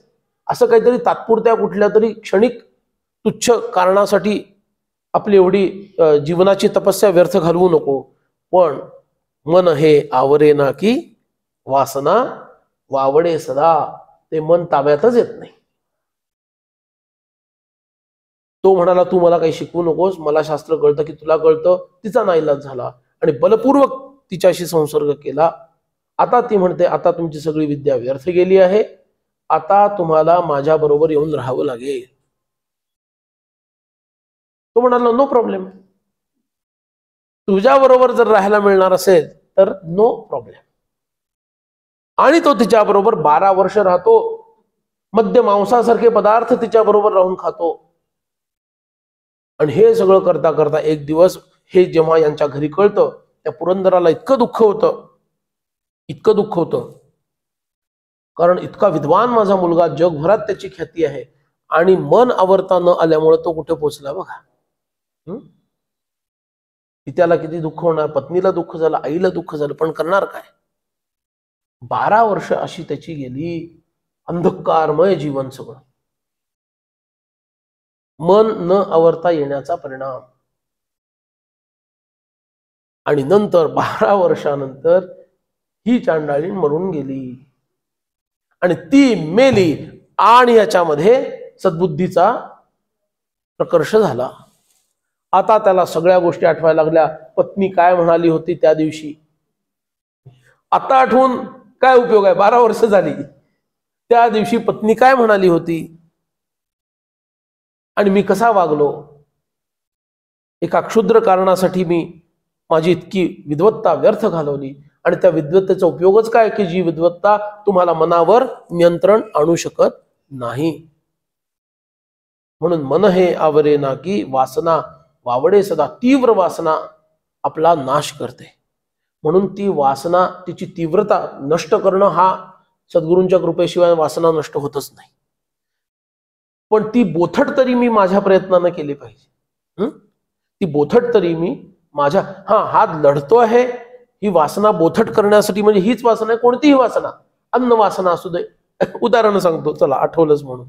असं काहीतरी तात्पुरत्या कुठल्या तरी क्षणिक तुच्छ कारणासाठी आपली एवढी जीवनाची तपस्या व्यर्थ घालवू नको. पण मन हे आवरे ना की वासना वावडे सदा. ते मन ताब्यातच येत नाही. तो म्हणाला तू मला काही शिकवू नकोस. मला शास्त्र कळतं की तुला कळतं. तिचा नाईलाज झाला आणि बलपूर्वक तिच्याशी संसर्ग केला. आता ती म्हणते आता तुमची सगळी विद्या व्यर्थ गेली आहे. आता तुम्हाला माझ्या बरोबर येऊन राहावं लागेल. तो म्हणाला नो प्रॉब्लेम तुझ्या बरोबर जर राहायला मिळणार असेल तर नो प्रॉब्लेम आणि तो तिच्याबरोबर बारा वर्ष राहतो. मध्य मांसासारखे पदार्थ तिच्याबरोबर राहून खातो. आणि हे सगळं करता करता एक दिवस हे जेव्हा यांच्या घरी कळतं त्या पुरंदराला इतकं दुःख होतं. इतकं दुःख होतं. कारण इतका विद्वान माझा मुलगा जगभरात त्याची ख्याती आहे. आणि मन आवरता न आल्यामुळे तो कुठे पोचला बघा. त्याला किती दुःख होणार पत्नीला दुःख झालं आईला दुःख झालं पण करणार काय? बारा वर्ष अशी त्याची गेली. अंधकारमय जीवन सगळं. मन न आवरता येण्याचा परिणाम. आणि नंतर बारा वर्षानंतर ही चांडाळी मरून गेली. आणि ती मेली आणि याच्यामध्ये सद्बुद्धीचा प्रकर्ष झाला. आता त्याला सगळ्या गोष्टी आठवायला लागल्या. पत्नी काय म्हणाली होती त्या दिवशी? आता आठवून काय उपयोग आहे? बारा वर्ष झाली. त्या दिवशी पत्नी काय म्हणाली होती? आणि मी कसा वागलो? एका क्षुद्र कारणासाठी मी माझी इतकी विद्वत्ता व्यर्थ घालवली. आणि त्या विद्वत्तेचा उपयोगच काय की जी विद्वत्ता तुम्हाला मनावर नियंत्रण आणू शकत नाही? म्हणून मन हे आवरे ना की वासना वावडे सदा तीव्र वासना आपला नाश करते. म्हणून ती वासना तिची तीव्रता नष्ट करणं हा सद्गुरूंच्या कृपेशिवाय वासना नष्ट होतच नाही. पण ती बोथट तरी मी माझ्या प्रयत्नानं केली पाहिजे. ती बोथट तरी मी माझ्या हा हात लढतो आहे ही वासना बोथट करण्यासाठी म्हणजे हीच वासना आहे कोणतीही वासना अन्न वासना असू दे. उदाहरण सांगतो चला आठवलंच म्हणून.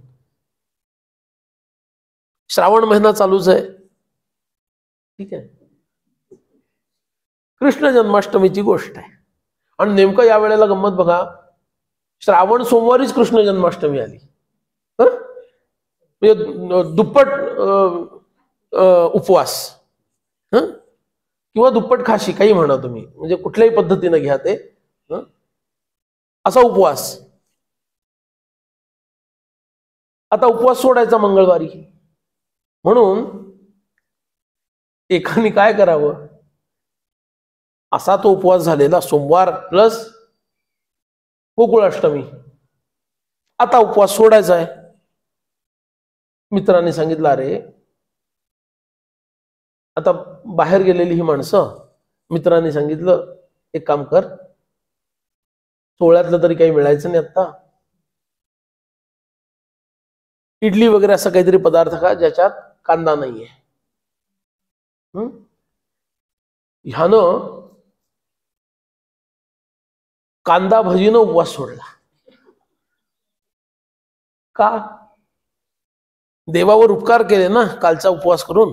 श्रावण महिना चालूच आहे. ठीक आहे? कृष्ण जन्माष्टमीची गोष्ट आहे. आणि नेमकं या वेळेला गंमत बघा श्रावण सोमवारीच कृष्ण जन्माष्टमी आली. म्हणजे दुप्पट उपवास. हं? किंवा दुप्पट खाशी काही म्हणा तुम्ही. म्हणजे कुठल्याही पद्धतीने घ्या ते. असा उपवास. आता उपवास सोडायचा मंगळवारी. म्हणून एकाने काय करावं? असा तो उपवास झालेला सोमवार प्लस गोकुळाष्टमी. आता उपवास सोडायचा आहे. मित्राने सांगितलं अरे आता बाहेर गेलेली ही माणसं. मित्रांनी सांगितलं एक काम कर सोहळ्यातलं तरी काही मिळायचं नाही आता इडली वगैरे असा काहीतरी पदार्थ का ज्याच्यात कांदा नाहीये. ह्यानं कांदा भजीनं उपवास सोडला. का? देवावर उपकार केले ना कालचा उपवास करून?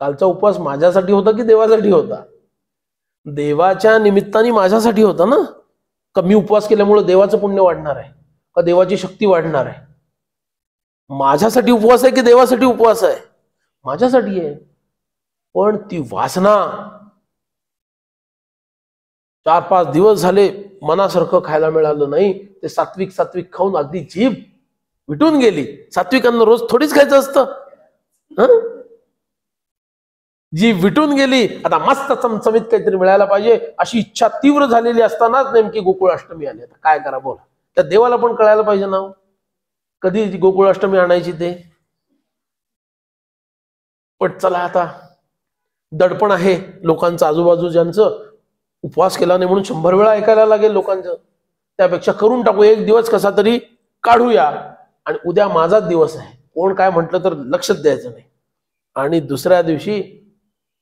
कालचा उपवास माझ्यासाठी होता की देवासाठी होता? देवाच्या निमित्ताने माझ्यासाठी होता ना? का मी उपवास केल्यामुळे देवाचं पुण्य वाढणार आहे? का देवाची शक्ती वाढणार आहे? माझ्यासाठी उपवास आहे की देवासाठी उपवास आहे? माझ्यासाठी आहे. पण ती वासना चार पाच दिवस झाले मनासारखं खायला मिळालं नाही. ते सात्विक सात्विक खाऊन अगदी जीभ विटून गेली. सात्विक अन्न रोज थोडीच खायचं असतं. हं? जी विटून गेली. आता मस्त चमचमीत काहीतरी मिळायला पाहिजे अशी इच्छा तीव्र झालेली असतानाच नेमकी गोकुळाष्टमी आली. आता काय करा बोला. त्या देवाला पण कळायला पाहिजे ना हो. कधी गोकुळाष्टमी आणायची ते? पण चला आता. दडपण आहे लोकांचं आजूबाजू ज्यांचं उपवास केला नाही म्हणून शंभर वेळा ऐकायला लागेल लोकांचं. त्यापेक्षा करून टाकू. एक दिवस कसा तरी काढूया. आणि उद्या माझाच दिवस आहे. कोण काय म्हटलं तर लक्षच द्यायचं नाही. आणि दुसऱ्या दिवशी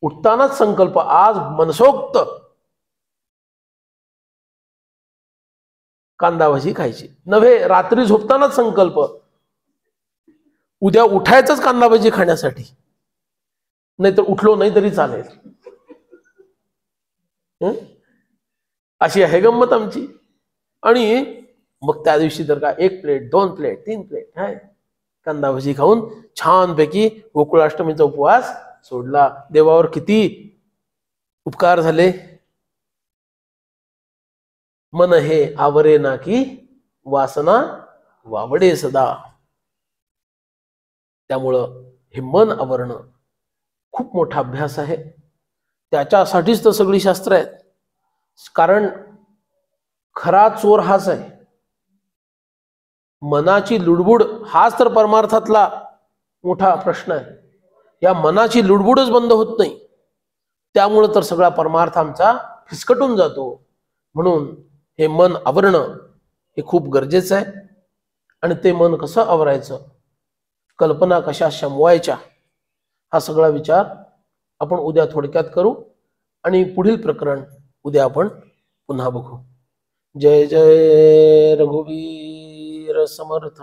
उठतानाच संकल्प. आज मनसोक्त कांदा भाजी खायची. नव्हे रात्री झोपतानाच संकल्प. उद्या उठायचंच कांदा भाजी खाण्यासाठी. नाहीतर उठलो नाही तरी चालेल. अशी आहे गंमत आमची. आणि मग त्या दिवशी जर का एक प्लेट दोन प्लेट तीन प्लेट हाय कांदा भजी खाऊन छानपैकी गोकुळाष्टमीचा उपवास सोडला. देवावर किती उपकार झाले. मन हे आवरे ना की वासना वावडे सदा. त्यामुळं हे मन आवरणं खूप मोठा अभ्यास आहे. त्याच्यासाठीच तर सगळी शास्त्र आहेत. कारण खरा चोर हाच आहे. मनाची लुडबुड हाच तर परमार्थातला मोठा प्रश्न आहे. या मनाची लुडबुडच बंद होत नाही. त्यामुळं तर सगळा परमार्थ आमचा फिसकटून जातो. म्हणून हे मन आवरणं हे खूप गरजेचं आहे. आणि ते मन कसं आवरायचं? कल्पना कशा शमवायच्या? हा सगळा विचार आपण उद्या थोडक्यात करू आणि पुढील प्रकरण उद्या आपण पुन्हा बघू. जय जय रघुवीर समर्थ.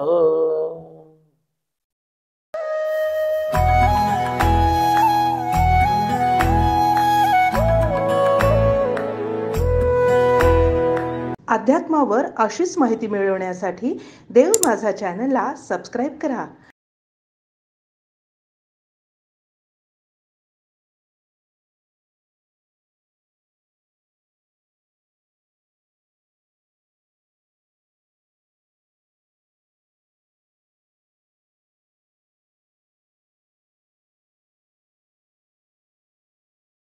अध्यात्मावर अशीच माहिती मिळवण्यासाठी देव माझा चॅनलला सबस्क्राईब करा.